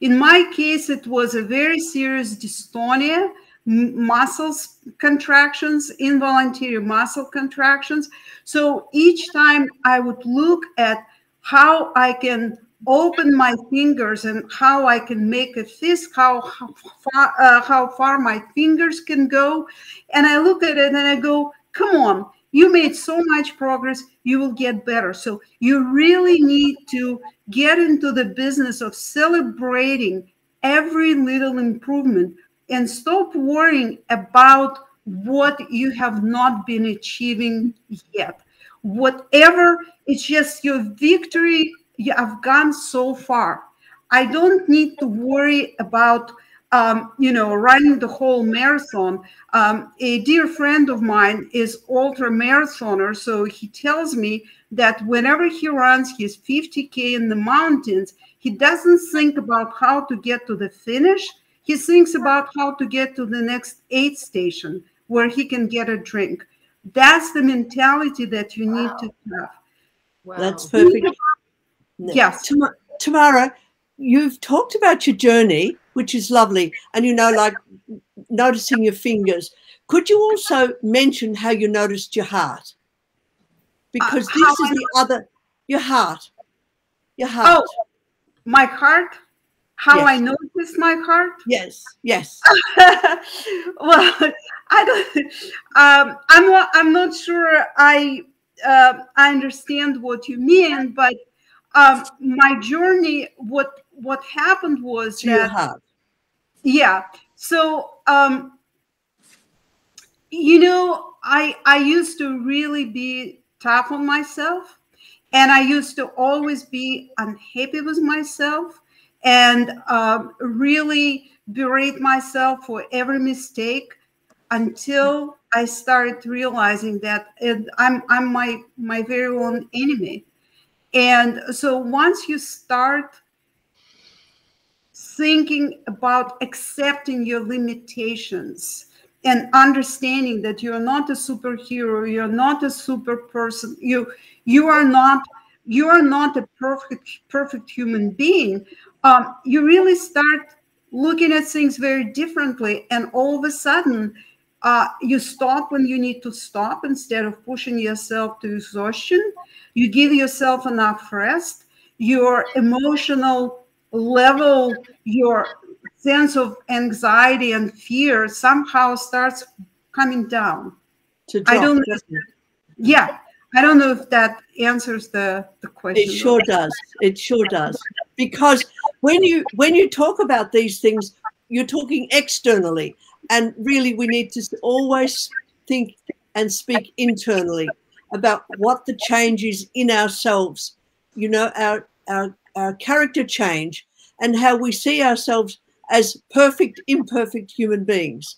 In my case, it was a very serious dystonia muscles contractions, involuntary muscle contractions. So each time I would look at how I can open my fingers and how I can make a fist, how, how far, uh, how far my fingers can go. And I look at it and I go, come on, you made so much progress, you will get better. So you really need to get into the business of celebrating every little improvement and stop worrying about what you have not been achieving yet. Whatever, it's just your victory you have gone so far. I don't need to worry about, um, you know, running the whole marathon. Um, a dear friend of mine is ultra marathoner, so he tells me that whenever he runs his 50k in the mountains, he doesn't think about how to get to the finish he thinks about how to get to the next aid station where he can get a drink. That's the mentality that you need to have. Wow. That's perfect. Yes. Tamara, you've talked about your journey, which is lovely, and you know, like noticing your fingers. Could you also mention how you noticed your heart? Because uh, this is I the other, your heart. Your heart. Oh, my heart? how yes. I notice my heart? Yes, yes. well, I don't. Um, I'm not. I'm not sure. I uh, I understand what you mean, but um, my journey. What what happened was that. Yeah. So um, you know, I I used to really be tough on myself, and I used to always be unhappy with myself and uh, really berate myself for every mistake until I started realizing that it, I'm I'm my my very own enemy. And so once you start thinking about accepting your limitations and understanding that you're not a superhero you're not a super person you you are not you are not a perfect perfect human being um, you really start looking at things very differently and all of a sudden uh, you stop when you need to stop instead of pushing yourself to exhaustion. You give yourself enough rest. Your emotional level your sense of anxiety and fear somehow starts coming down. I don't know. Yeah, I don't know if that answers the, the question. It sure does. It sure does. Because when you when you talk about these things, you're talking externally, and really we need to always think and speak internally about what the change is in ourselves. You know, our our our character change and how we see ourselves as perfect, imperfect human beings.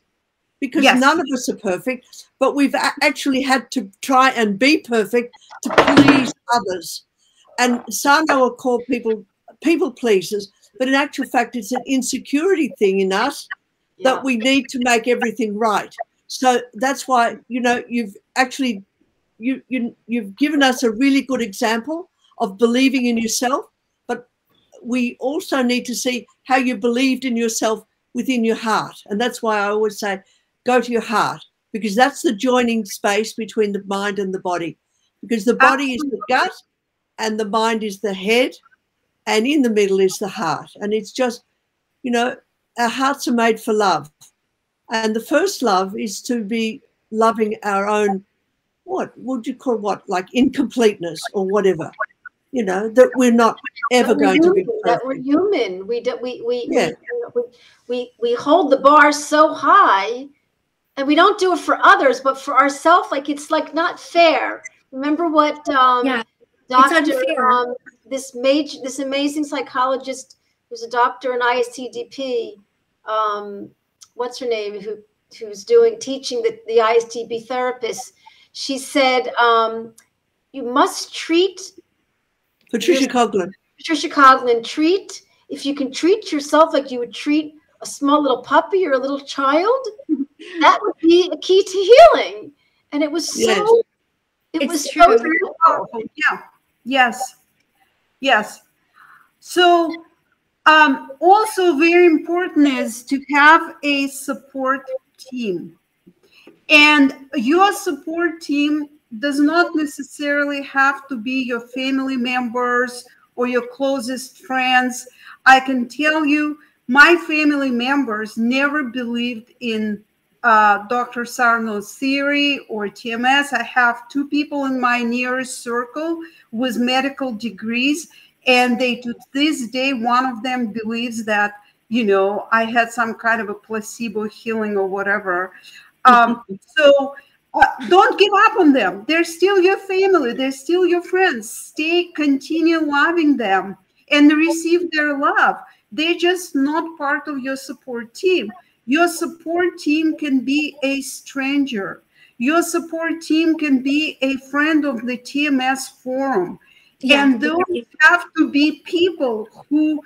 Because yes. none of us are perfect, but we've actually had to try and be perfect to please others. And Sarno will call people people pleasers, but in actual fact, it's an insecurity thing in us yeah. that we need to make everything right. So that's why you know you've actually you you you've given us a really good example of believing in yourself we also need to see how you believed in yourself within your heart. And that's why I always say, go to your heart, because that's the joining space between the mind and the body. Because the body is the gut and the mind is the head, and in the middle is the heart. And it's just, you know, our hearts are made for love. And the first love is to be loving our own, what would you call what, like incompleteness or whatever you know that we're not ever we're going human, to be that we're human. We do, we we, yeah. we we we hold the bar so high and we don't do it for others but for ourselves like it's like not fair. Remember what um yeah, dr um, this major this amazing psychologist who's a doctor in istdp um what's her name who who's doing teaching the, the istdp therapist she said um you must treat Patricia Coughlin. Patricia Coughlin, treat if you can treat yourself like you would treat a small little puppy or a little child, that would be a key to healing. And it was so yes. it it's was true. so powerful. Yeah. Yes. Yes. So um, also very important is to have a support team. And your support team does not necessarily have to be your family members or your closest friends. I can tell you, my family members never believed in uh, Dr. Sarno's theory or TMS. I have two people in my nearest circle with medical degrees, and they to this day, one of them believes that you know I had some kind of a placebo healing or whatever. Um, so uh, don't give up on them. They're still your family. They're still your friends. Stay, continue loving them and receive their love. They're just not part of your support team. Your support team can be a stranger. Your support team can be a friend of the TMS forum. Yeah. And those have to be people who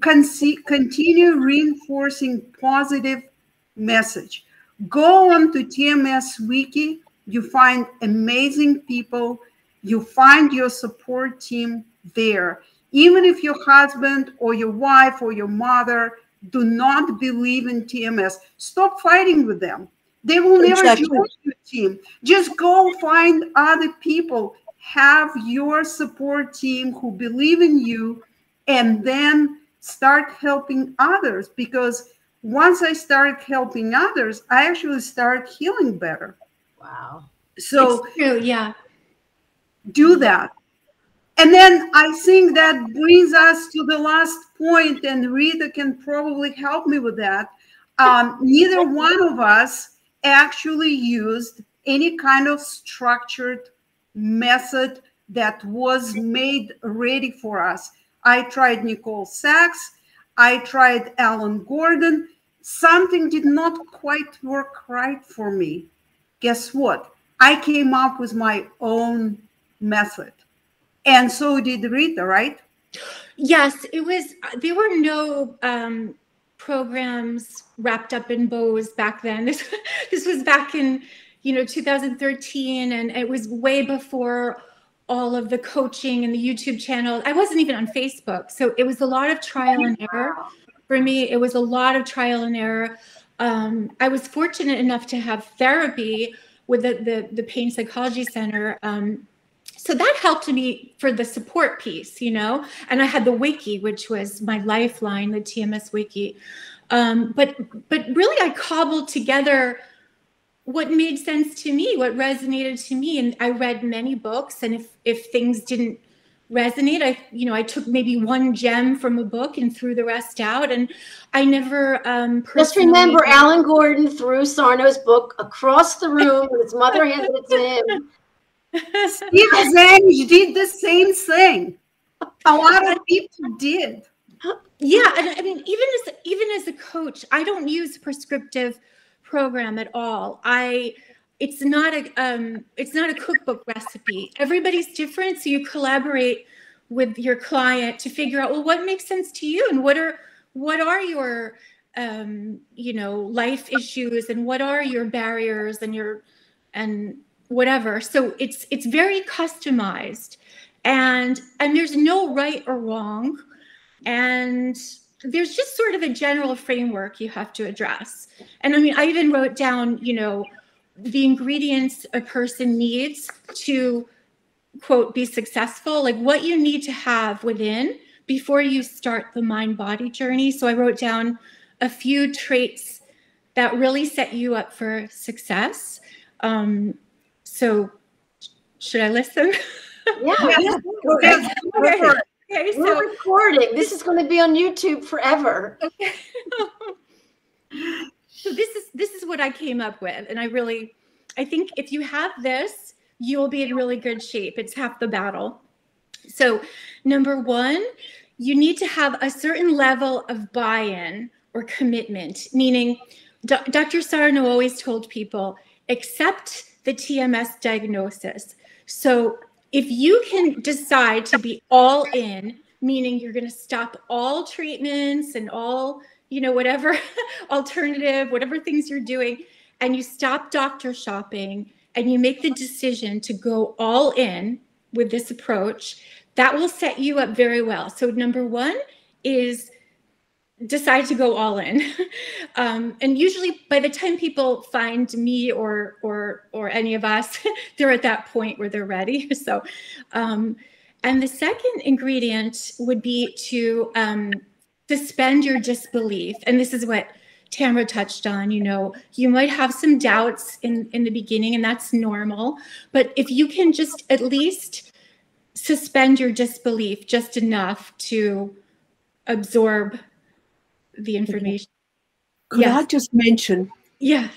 can see, continue reinforcing positive message Go on to TMS Wiki. You find amazing people. You find your support team there. Even if your husband or your wife or your mother do not believe in TMS, stop fighting with them. They will never exactly. join your team. Just go find other people. Have your support team who believe in you and then start helping others because once I started helping others, I actually started healing better. Wow. So it's true, yeah. Do that. And then I think that brings us to the last point, and Rita can probably help me with that. Um, neither one of us actually used any kind of structured method that was made ready for us. I tried Nicole Sachs. I tried Alan Gordon. Something did not quite work right for me. Guess what? I came up with my own method. And so did Rita, right? Yes, it was. There were no um, programs wrapped up in bows back then. This this was back in you know 2013, and it was way before all of the coaching and the YouTube channel. I wasn't even on Facebook, so it was a lot of trial and error for me. It was a lot of trial and error. Um, I was fortunate enough to have therapy with the the, the Pain Psychology Center. Um, so that helped me for the support piece, you know. And I had the wiki, which was my lifeline, the TMS wiki. Um, but but really, I cobbled together what made sense to me, what resonated to me, and I read many books. And if if things didn't resonate, I you know I took maybe one gem from a book and threw the rest out. And I never um, just remember Alan Gordon threw Sarno's book across the room, and his mother handed it to him. Steve Ozanich did the same thing. A lot of people did. Yeah, and I mean, even as even as a coach, I don't use prescriptive program at all. I it's not a um, it's not a cookbook recipe. Everybody's different, so you collaborate with your client to figure out well what makes sense to you and what are what are your um, you know life issues and what are your barriers and your and whatever so it's it's very customized and and there's no right or wrong and there's just sort of a general framework you have to address and i mean i even wrote down you know the ingredients a person needs to quote be successful like what you need to have within before you start the mind body journey so i wrote down a few traits that really set you up for success um, so should I listen? Yeah. okay. okay. Okay, so We're recording. This is going to be on YouTube forever. Okay. so this is this is what I came up with, and I really, I think if you have this, you'll be in really good shape. It's half the battle. So, number one, you need to have a certain level of buy-in or commitment. Meaning, Dr. Sarno always told people, accept the TMS diagnosis. So if you can decide to be all in, meaning you're going to stop all treatments and all, you know, whatever alternative, whatever things you're doing, and you stop doctor shopping and you make the decision to go all in with this approach, that will set you up very well. So, number one is decide to go all in. Um, and usually by the time people find me or or or any of us they're at that point where they're ready. So um, and the second ingredient would be to um, suspend your disbelief. And this is what tamara touched on you know you might have some doubts in in the beginning and that's normal but if you can just at least suspend your disbelief just enough to absorb the information. Could yes. I just mention? Yeah.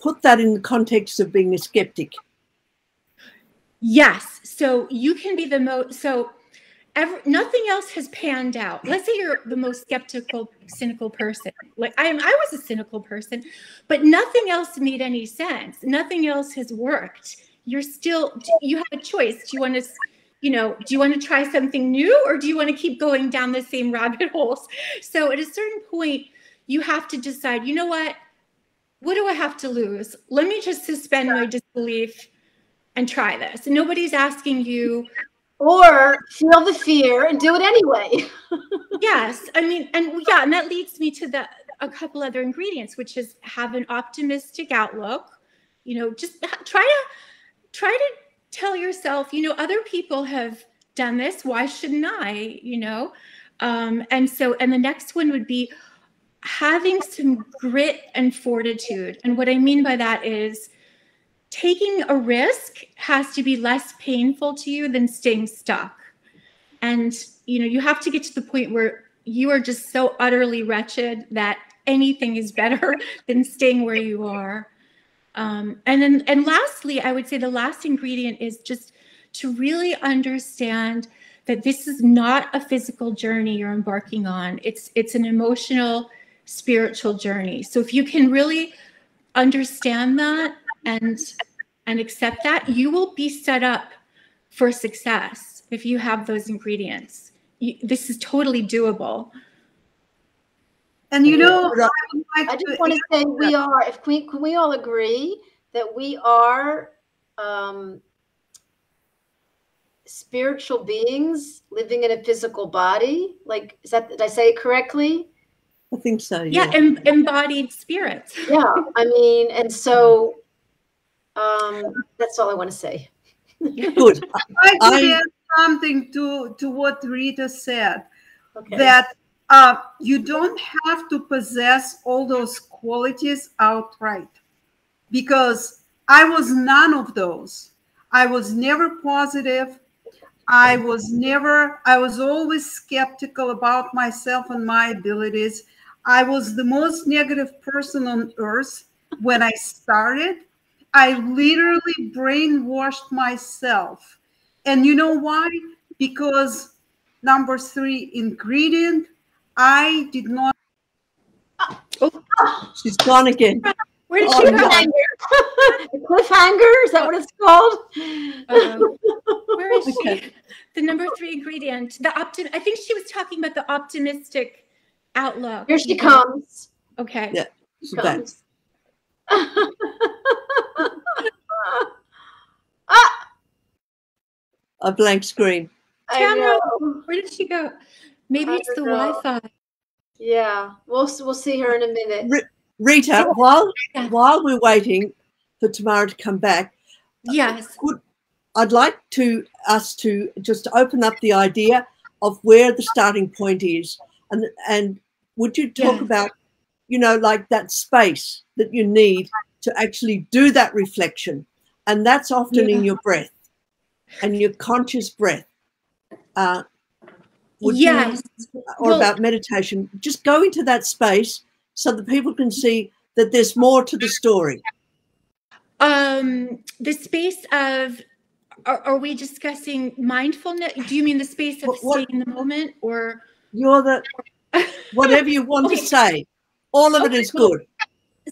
Put that in the context of being a skeptic. Yes. So you can be the most, so ever, nothing else has panned out. Let's say you're the most skeptical, cynical person. Like I am, I was a cynical person, but nothing else made any sense. Nothing else has worked. You're still, you have a choice. Do you want to you know, do you want to try something new or do you want to keep going down the same rabbit holes? So at a certain point, you have to decide, you know what? What do I have to lose? Let me just suspend my disbelief and try this. Nobody's asking you. Or feel the fear and do it anyway. yes. I mean, and yeah, and that leads me to the a couple other ingredients, which is have an optimistic outlook. You know, just try to try to tell yourself, you know, other people have done this. Why shouldn't I? You know? Um, and so, and the next one would be having some grit and fortitude. And what I mean by that is taking a risk has to be less painful to you than staying stuck. And, you know, you have to get to the point where you are just so utterly wretched that anything is better than staying where you are. Um, and then, and lastly, I would say the last ingredient is just to really understand that this is not a physical journey you're embarking on. It's it's an emotional, spiritual journey. So if you can really understand that and and accept that, you will be set up for success if you have those ingredients. this is totally doable. And you know, I, like I just to want to say we are, if we can we all agree that we are um, spiritual beings living in a physical body? Like, is that, did I say it correctly? I think so. Yeah, yeah em- embodied spirits. Yeah, I mean, and so um, that's all I want to say. Good. I could add something to to what Rita said. Okay. That uh, you don't have to possess all those qualities outright, because I was none of those. I was never positive. I was never. I was always skeptical about myself and my abilities. I was the most negative person on earth when I started. I literally brainwashed myself. And you know why? Because number three ingredient, I did not. Oh, she's gone again. Where did oh, she go? cliffhanger? Is that what it's called? Uh, where is she? The number three ingredient. The optim. I think she was talking about the optimistic outlook. Here she comes. Okay. Yeah. She comes. ah! A blank screen. Camera, where did she go? Maybe it's the know. Wi-Fi. Yeah, we'll we'll see her in a minute. Rita, while while we're waiting for Tamara to come back, yes, could, I'd like to us to just open up the idea of where the starting point is, and and would you talk yes. about, you know, like that space that you need to actually do that reflection, and that's often yeah. in your breath, and your conscious breath. Uh, yes, you, or well, about meditation. Just go into that space so that people can see that there's more to the story. Um, the space of are, are, we discussing mindfulness? Do you mean the space of what, what, staying in the moment or you're the whatever you want okay. to say. All of okay, it is good.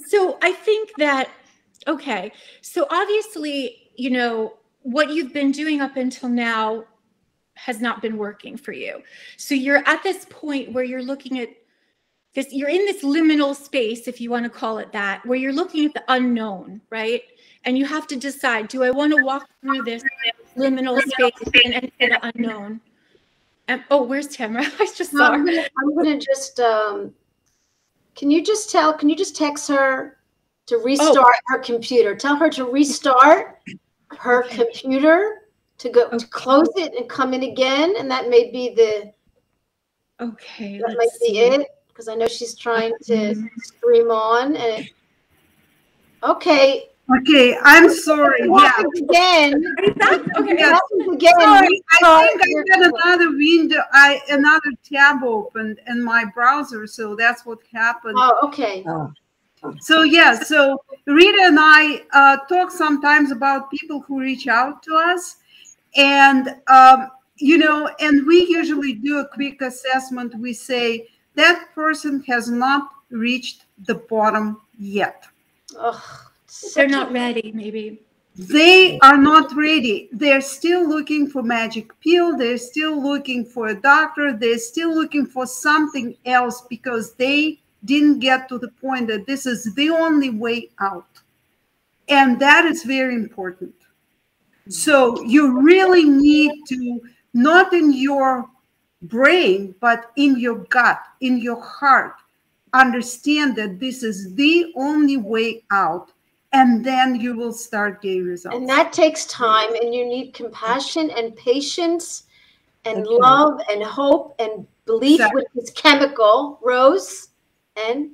So I think that okay. So obviously, you know, what you've been doing up until now has not been working for you. So you're at this point where you're looking at this you're in this liminal space if you want to call it that where you're looking at the unknown, right? and you have to decide do i want to walk through this liminal space and enter the unknown and, oh where's tamara i just saw I'm gonna, I'm gonna just um, can you just tell can you just text her to restart oh. her computer tell her to restart her computer to go okay. to close it and come in again and that may be the okay that might be see. it because i know she's trying to stream on and it, okay Okay, I'm sorry. Yeah. Again. okay. Yes. Again. Sorry, I think I got another window, I another tab opened in my browser, so that's what happened. Oh, okay. Oh. So yeah, so Rita and I uh, talk sometimes about people who reach out to us, and um, you know, and we usually do a quick assessment. We say that person has not reached the bottom yet. Ugh they're not ready, maybe. They are not ready. They're still looking for magic pill. They're still looking for a doctor. They're still looking for something else because they didn't get to the point that this is the only way out. And that is very important. So you really need to, not in your brain, but in your gut, in your heart, understand that this is the only way out and then you will start getting results. And that takes time, and you need compassion and patience and okay. love and hope and belief, exactly. which is chemical, Rose. And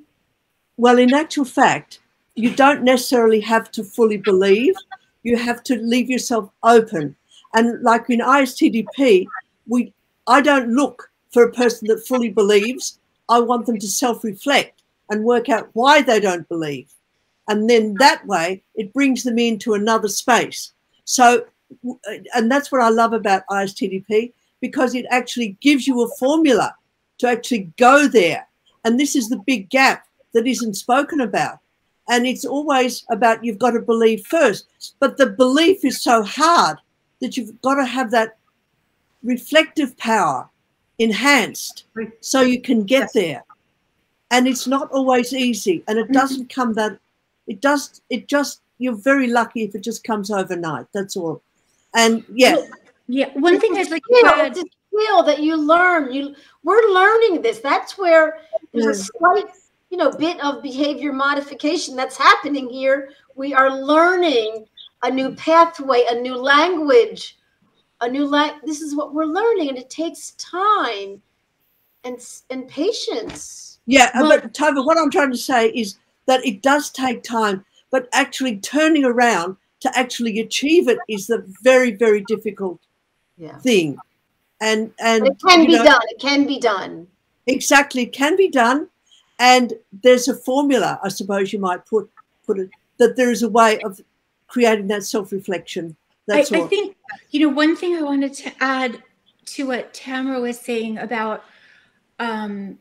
well, in actual fact, you don't necessarily have to fully believe. You have to leave yourself open. And like in ISTDP, we I don't look for a person that fully believes. I want them to self-reflect and work out why they don't believe and then that way it brings them into another space. So, and that's what I love about ISTDP because it actually gives you a formula to actually go there. And this is the big gap that isn't spoken about. And it's always about you've got to believe first. But the belief is so hard that you've got to have that reflective power enhanced so you can get yes. there. And it's not always easy and it mm-hmm. doesn't come that it does it just you're very lucky if it just comes overnight. That's all. And yeah. Yeah. One thing I'd like to add skill that you learn. You we're learning this. That's where there's a slight, you know, bit of behavior modification that's happening here. We are learning a new pathway, a new language, a new lang. This is what we're learning, and it takes time and and patience. Yeah, uh, but Tova, what I'm trying to say is that it does take time, but actually turning around to actually achieve it is the very, very difficult yeah. thing and and it can be know, done it can be done exactly it can be done and there's a formula i suppose you might put put it that there is a way of creating that self-reflection that's I, I think you know one thing i wanted to add to what tamara was saying about um,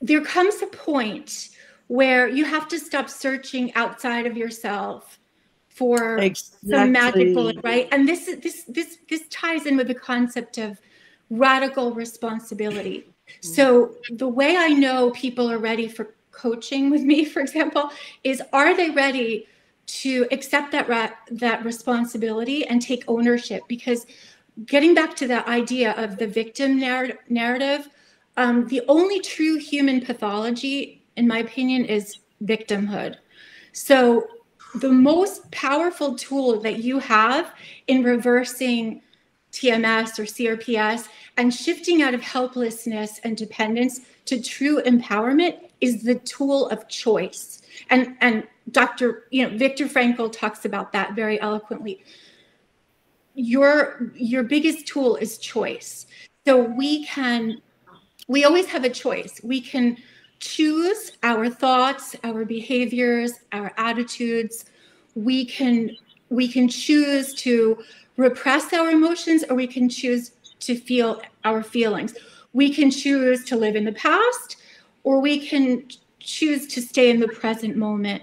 there comes a point where you have to stop searching outside of yourself for exactly. some magic bullet, right? And this is this this this ties in with the concept of radical responsibility. Mm-hmm. So the way I know people are ready for coaching with me, for example, is are they ready to accept that ra- that responsibility and take ownership? Because getting back to that idea of the victim narr- narrative, um, the only true human pathology, in my opinion, is victimhood. So the most powerful tool that you have in reversing TMS or CRPS and shifting out of helplessness and dependence to true empowerment is the tool of choice. And and Dr. you know Viktor Frankl talks about that very eloquently. Your your biggest tool is choice. So we can we always have a choice. We can choose our thoughts, our behaviors, our attitudes. We can we can choose to repress our emotions or we can choose to feel our feelings. We can choose to live in the past or we can choose to stay in the present moment.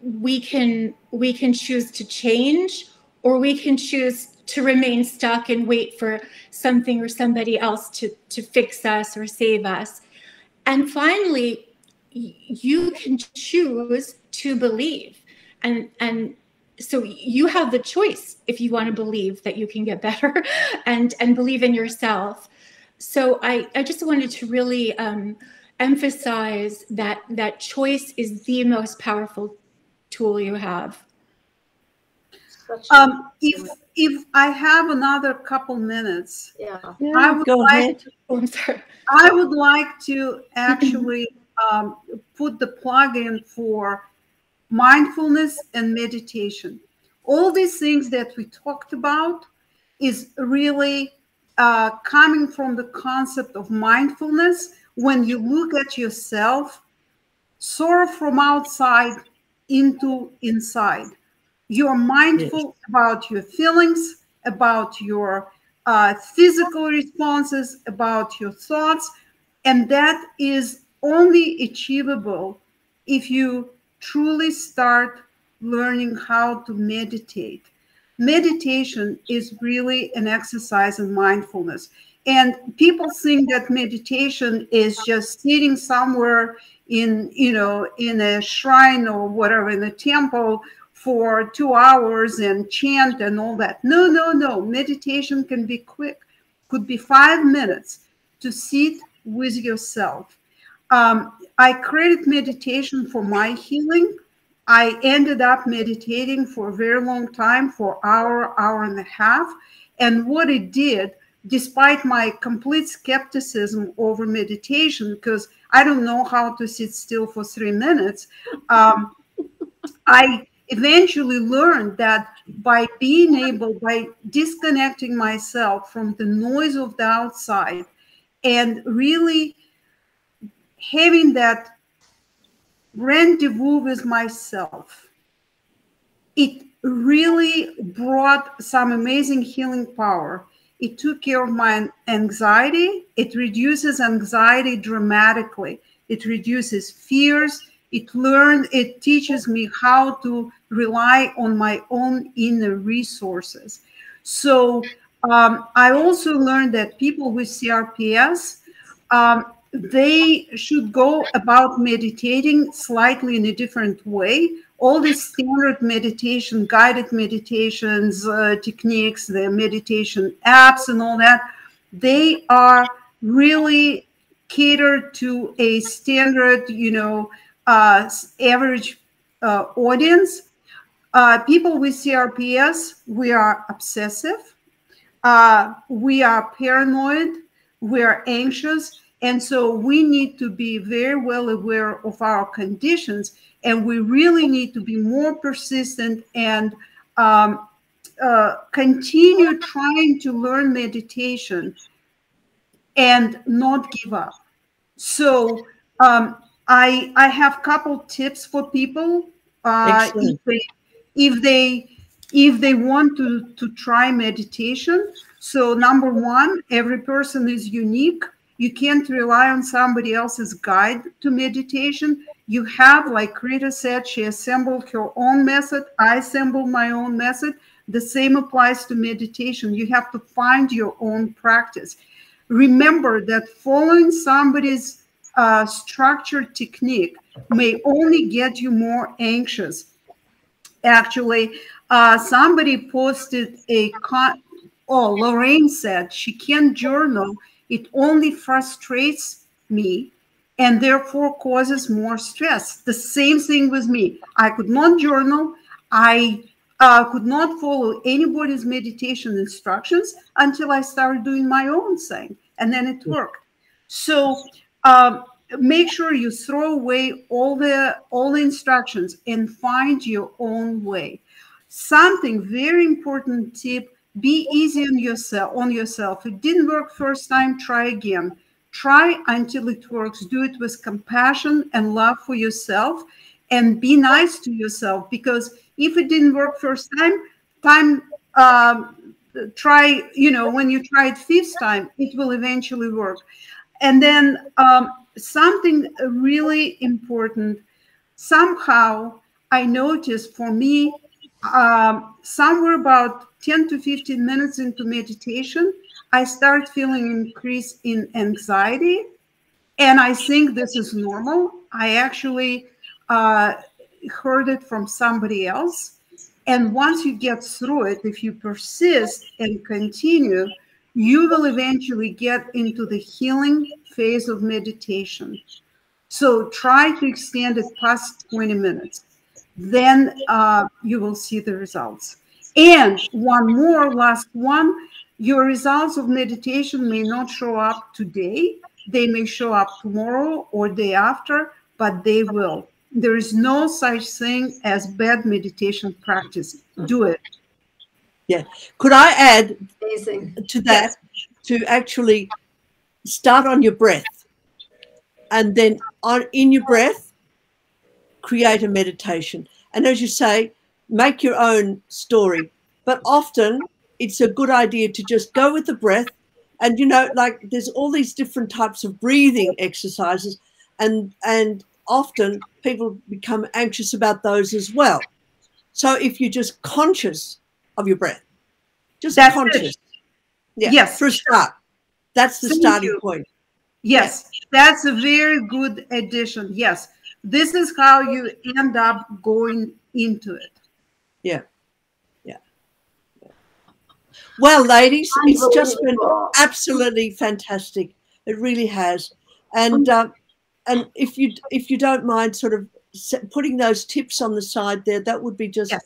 We can we can choose to change or we can choose to remain stuck and wait for something or somebody else to, to fix us or save us. And finally, you can choose to believe. And, and so you have the choice if you want to believe that you can get better and, and believe in yourself. So I, I just wanted to really um, emphasize that that choice is the most powerful tool you have. Um, if if I have another couple minutes, yeah, yeah I would go like ahead. To, I would like to actually um, put the plug in for mindfulness and meditation. All these things that we talked about is really uh, coming from the concept of mindfulness when you look at yourself sort of from outside into inside you're mindful yes. about your feelings, about your uh, physical responses, about your thoughts. And that is only achievable if you truly start learning how to meditate. Meditation is really an exercise in mindfulness. And people think that meditation is just sitting somewhere in, you know, in a shrine or whatever, in a temple for two hours and chant and all that. No, no, no. Meditation can be quick, could be five minutes to sit with yourself. Um, I created meditation for my healing. I ended up meditating for a very long time, for hour, hour and a half. And what it did, despite my complete skepticism over meditation, because I don't know how to sit still for three minutes, um, I eventually learned that by being able, by disconnecting myself from the noise of the outside and really having that rendezvous with myself, it really brought some amazing healing power. It took care of my anxiety. It reduces anxiety dramatically. It reduces fears it learned it teaches me how to rely on my own inner resources so Um, I also learned that people with CRPS, um, they should go about meditating slightly in a different way. All these standard meditation, guided meditations, uh, techniques, the meditation apps, and all that, they are really catered to a standard, you know, uh, average uh, audience. Uh, people with CRPS, we are obsessive, uh, we are paranoid, we are anxious, and so we need to be very well aware of our conditions, and we really need to be more persistent and um, uh, continue trying to learn meditation and not give up. So um, I I have a couple tips for people uh, if they if they if they want to to try meditation. So number one, every person is unique. You can't rely on somebody else's guide to meditation. You have, like Rita said, she assembled her own method. I assembled my own method. The same applies to meditation. You have to find your own practice. Remember that following somebody's uh, structured technique may only get you more anxious. Actually, uh, somebody posted a con- oh Lorraine said she can't journal. It only frustrates me and therefore causes more stress. The same thing with me. I could not journal. I uh, could not follow anybody's meditation instructions until I started doing my own thing, and then it worked. So um, make sure you throw away all the all the instructions and find your own way something very important tip be easy on yourself on yourself. It didn't work first time try again. Try until it works. Do it with compassion and love for yourself and be nice to yourself because if it didn't work first time time um, try you know when you try it fifth time it will eventually work. And then um, something really important. Somehow, I noticed for me, um, somewhere about 10 to 15 minutes into meditation, I start feeling increase in anxiety. And I think this is normal. I actually uh, heard it from somebody else. And once you get through it, if you persist and continue, you will eventually get into the healing phase of meditation. So try to extend it past 20 minutes. Then uh, you will see the results. And one more, last one your results of meditation may not show up today, they may show up tomorrow or day after, but they will. There is no such thing as bad meditation practice. Do it. Yeah. Could I add Amazing. to that to actually start on your breath and then on in your breath create a meditation. And as you say, make your own story. But often it's a good idea to just go with the breath and you know like there's all these different types of breathing exercises and and often people become anxious about those as well so if you're just conscious of your breath. Just That's conscious. It. Yeah. Yes. For a start. That's the Thank starting you. point. Yes. yes. That's a very good addition. Yes. This is how you end up going into it. Yeah. Yeah. Well, ladies, it's just been absolutely fantastic. It really has. And um, and if you if you don't mind, sort of putting those tips on the side there, that would be just yes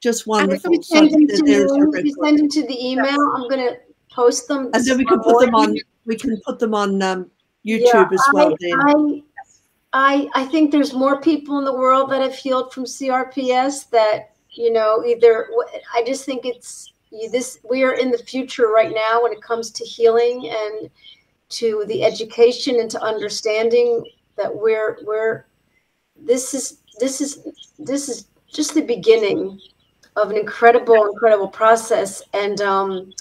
just wonderful. If you send, them to, if you send them to the email, I'm going to post them. And then we can put them on. We can put them on um, YouTube yeah, as well. I, I, I, I think there's more people in the world that have healed from CRPS. That you know, either I just think it's this. We are in the future right now when it comes to healing and to the education and to understanding that we're we're this is this is this is just the beginning of an incredible, incredible process. And um,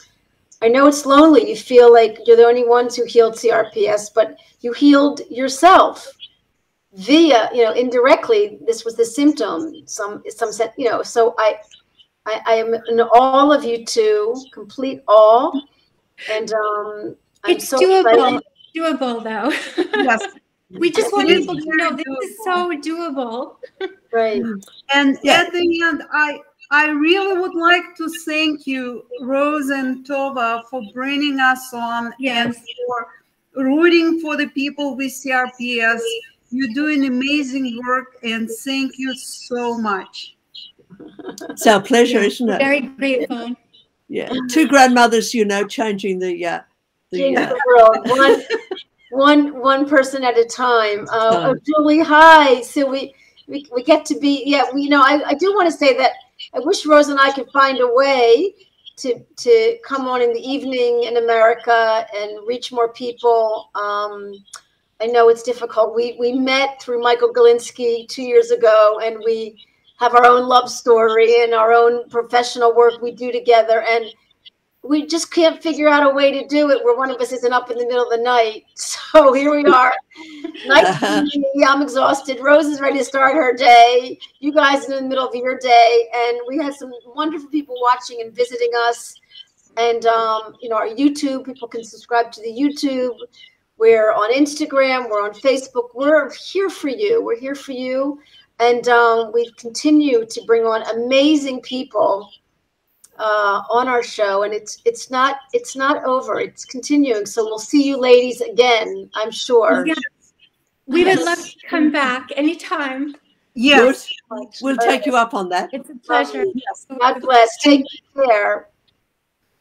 I know it's lonely. You feel like you're the only ones who healed CRPS, but you healed yourself via, you know, indirectly. This was the symptom. Some, some, set you know. So I, I, I am in all of you too, complete all. And um, I'm it's so doable. excited. Doable though. Yes. we just It want people to very know this is so doable. Right. And Yeah. at the end, I I really would like to thank you, Rose and Tova, for bringing us on and Yes. for rooting for the people with CRPS. You're doing amazing work, and thank you so much. It's our pleasure, isn't it? Very grateful. Yeah. Two grandmothers, you know, changing the uh, the Change uh, the world one one one person at a time uh, oh, julie hi so we, we we get to be yeah we you know I, I do want to say that i wish rose and i could find a way to to come on in the evening in america and reach more people um i know it's difficult we we met through michael galinsky two years ago and we have our own love story and our own professional work we do together and we just can't figure out a way to do it where one of us isn't up in the middle of the night. So here we are. Me, I'm exhausted. Rose is ready to start her day. You guys are in the middle of your day. And we had some wonderful people watching and visiting us. And, um, you know, our YouTube, people can subscribe to the YouTube. We're on Instagram. We're on Facebook. We're here for you. We're here for you. And um, we continue to bring on amazing people uh, on our show, and it's it's not it's not over. It's continuing. So we'll see you, ladies, again. I'm sure. Yes. We would Yes. love to come back anytime. Yes. We'll take you up on that. It's a pleasure. Yes. God bless. Take care.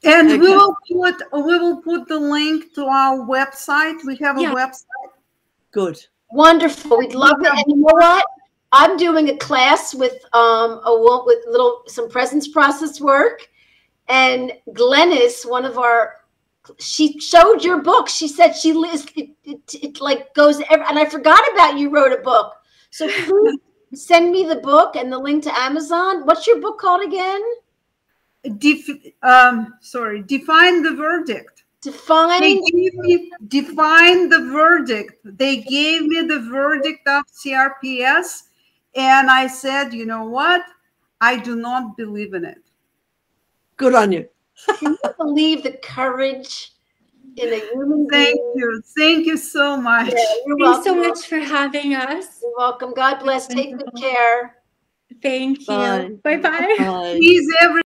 And we will put we will put the link to our website. We have a Yeah. website. Good. Wonderful. We'd love it. And you know what? I'm doing a class with um a with little some presence process work, and Glennis, one of our, she showed your book. She said she lists it, it, it like goes ev- and I forgot about you wrote a book. So please send me the book and the link to Amazon. What's your book called again? Def- um, sorry, define the verdict. They Define. gave me define the verdict. They gave me the verdict of CRPS, and I said, you know what? I do not believe in it. Good on you. Can you believe the courage in a human Thank being? you. Thank you so much. Yeah, you're Thanks so much for having us. You're welcome. God bless. Take good care. Thank Bye. you. Bye bye. Bye. Please, every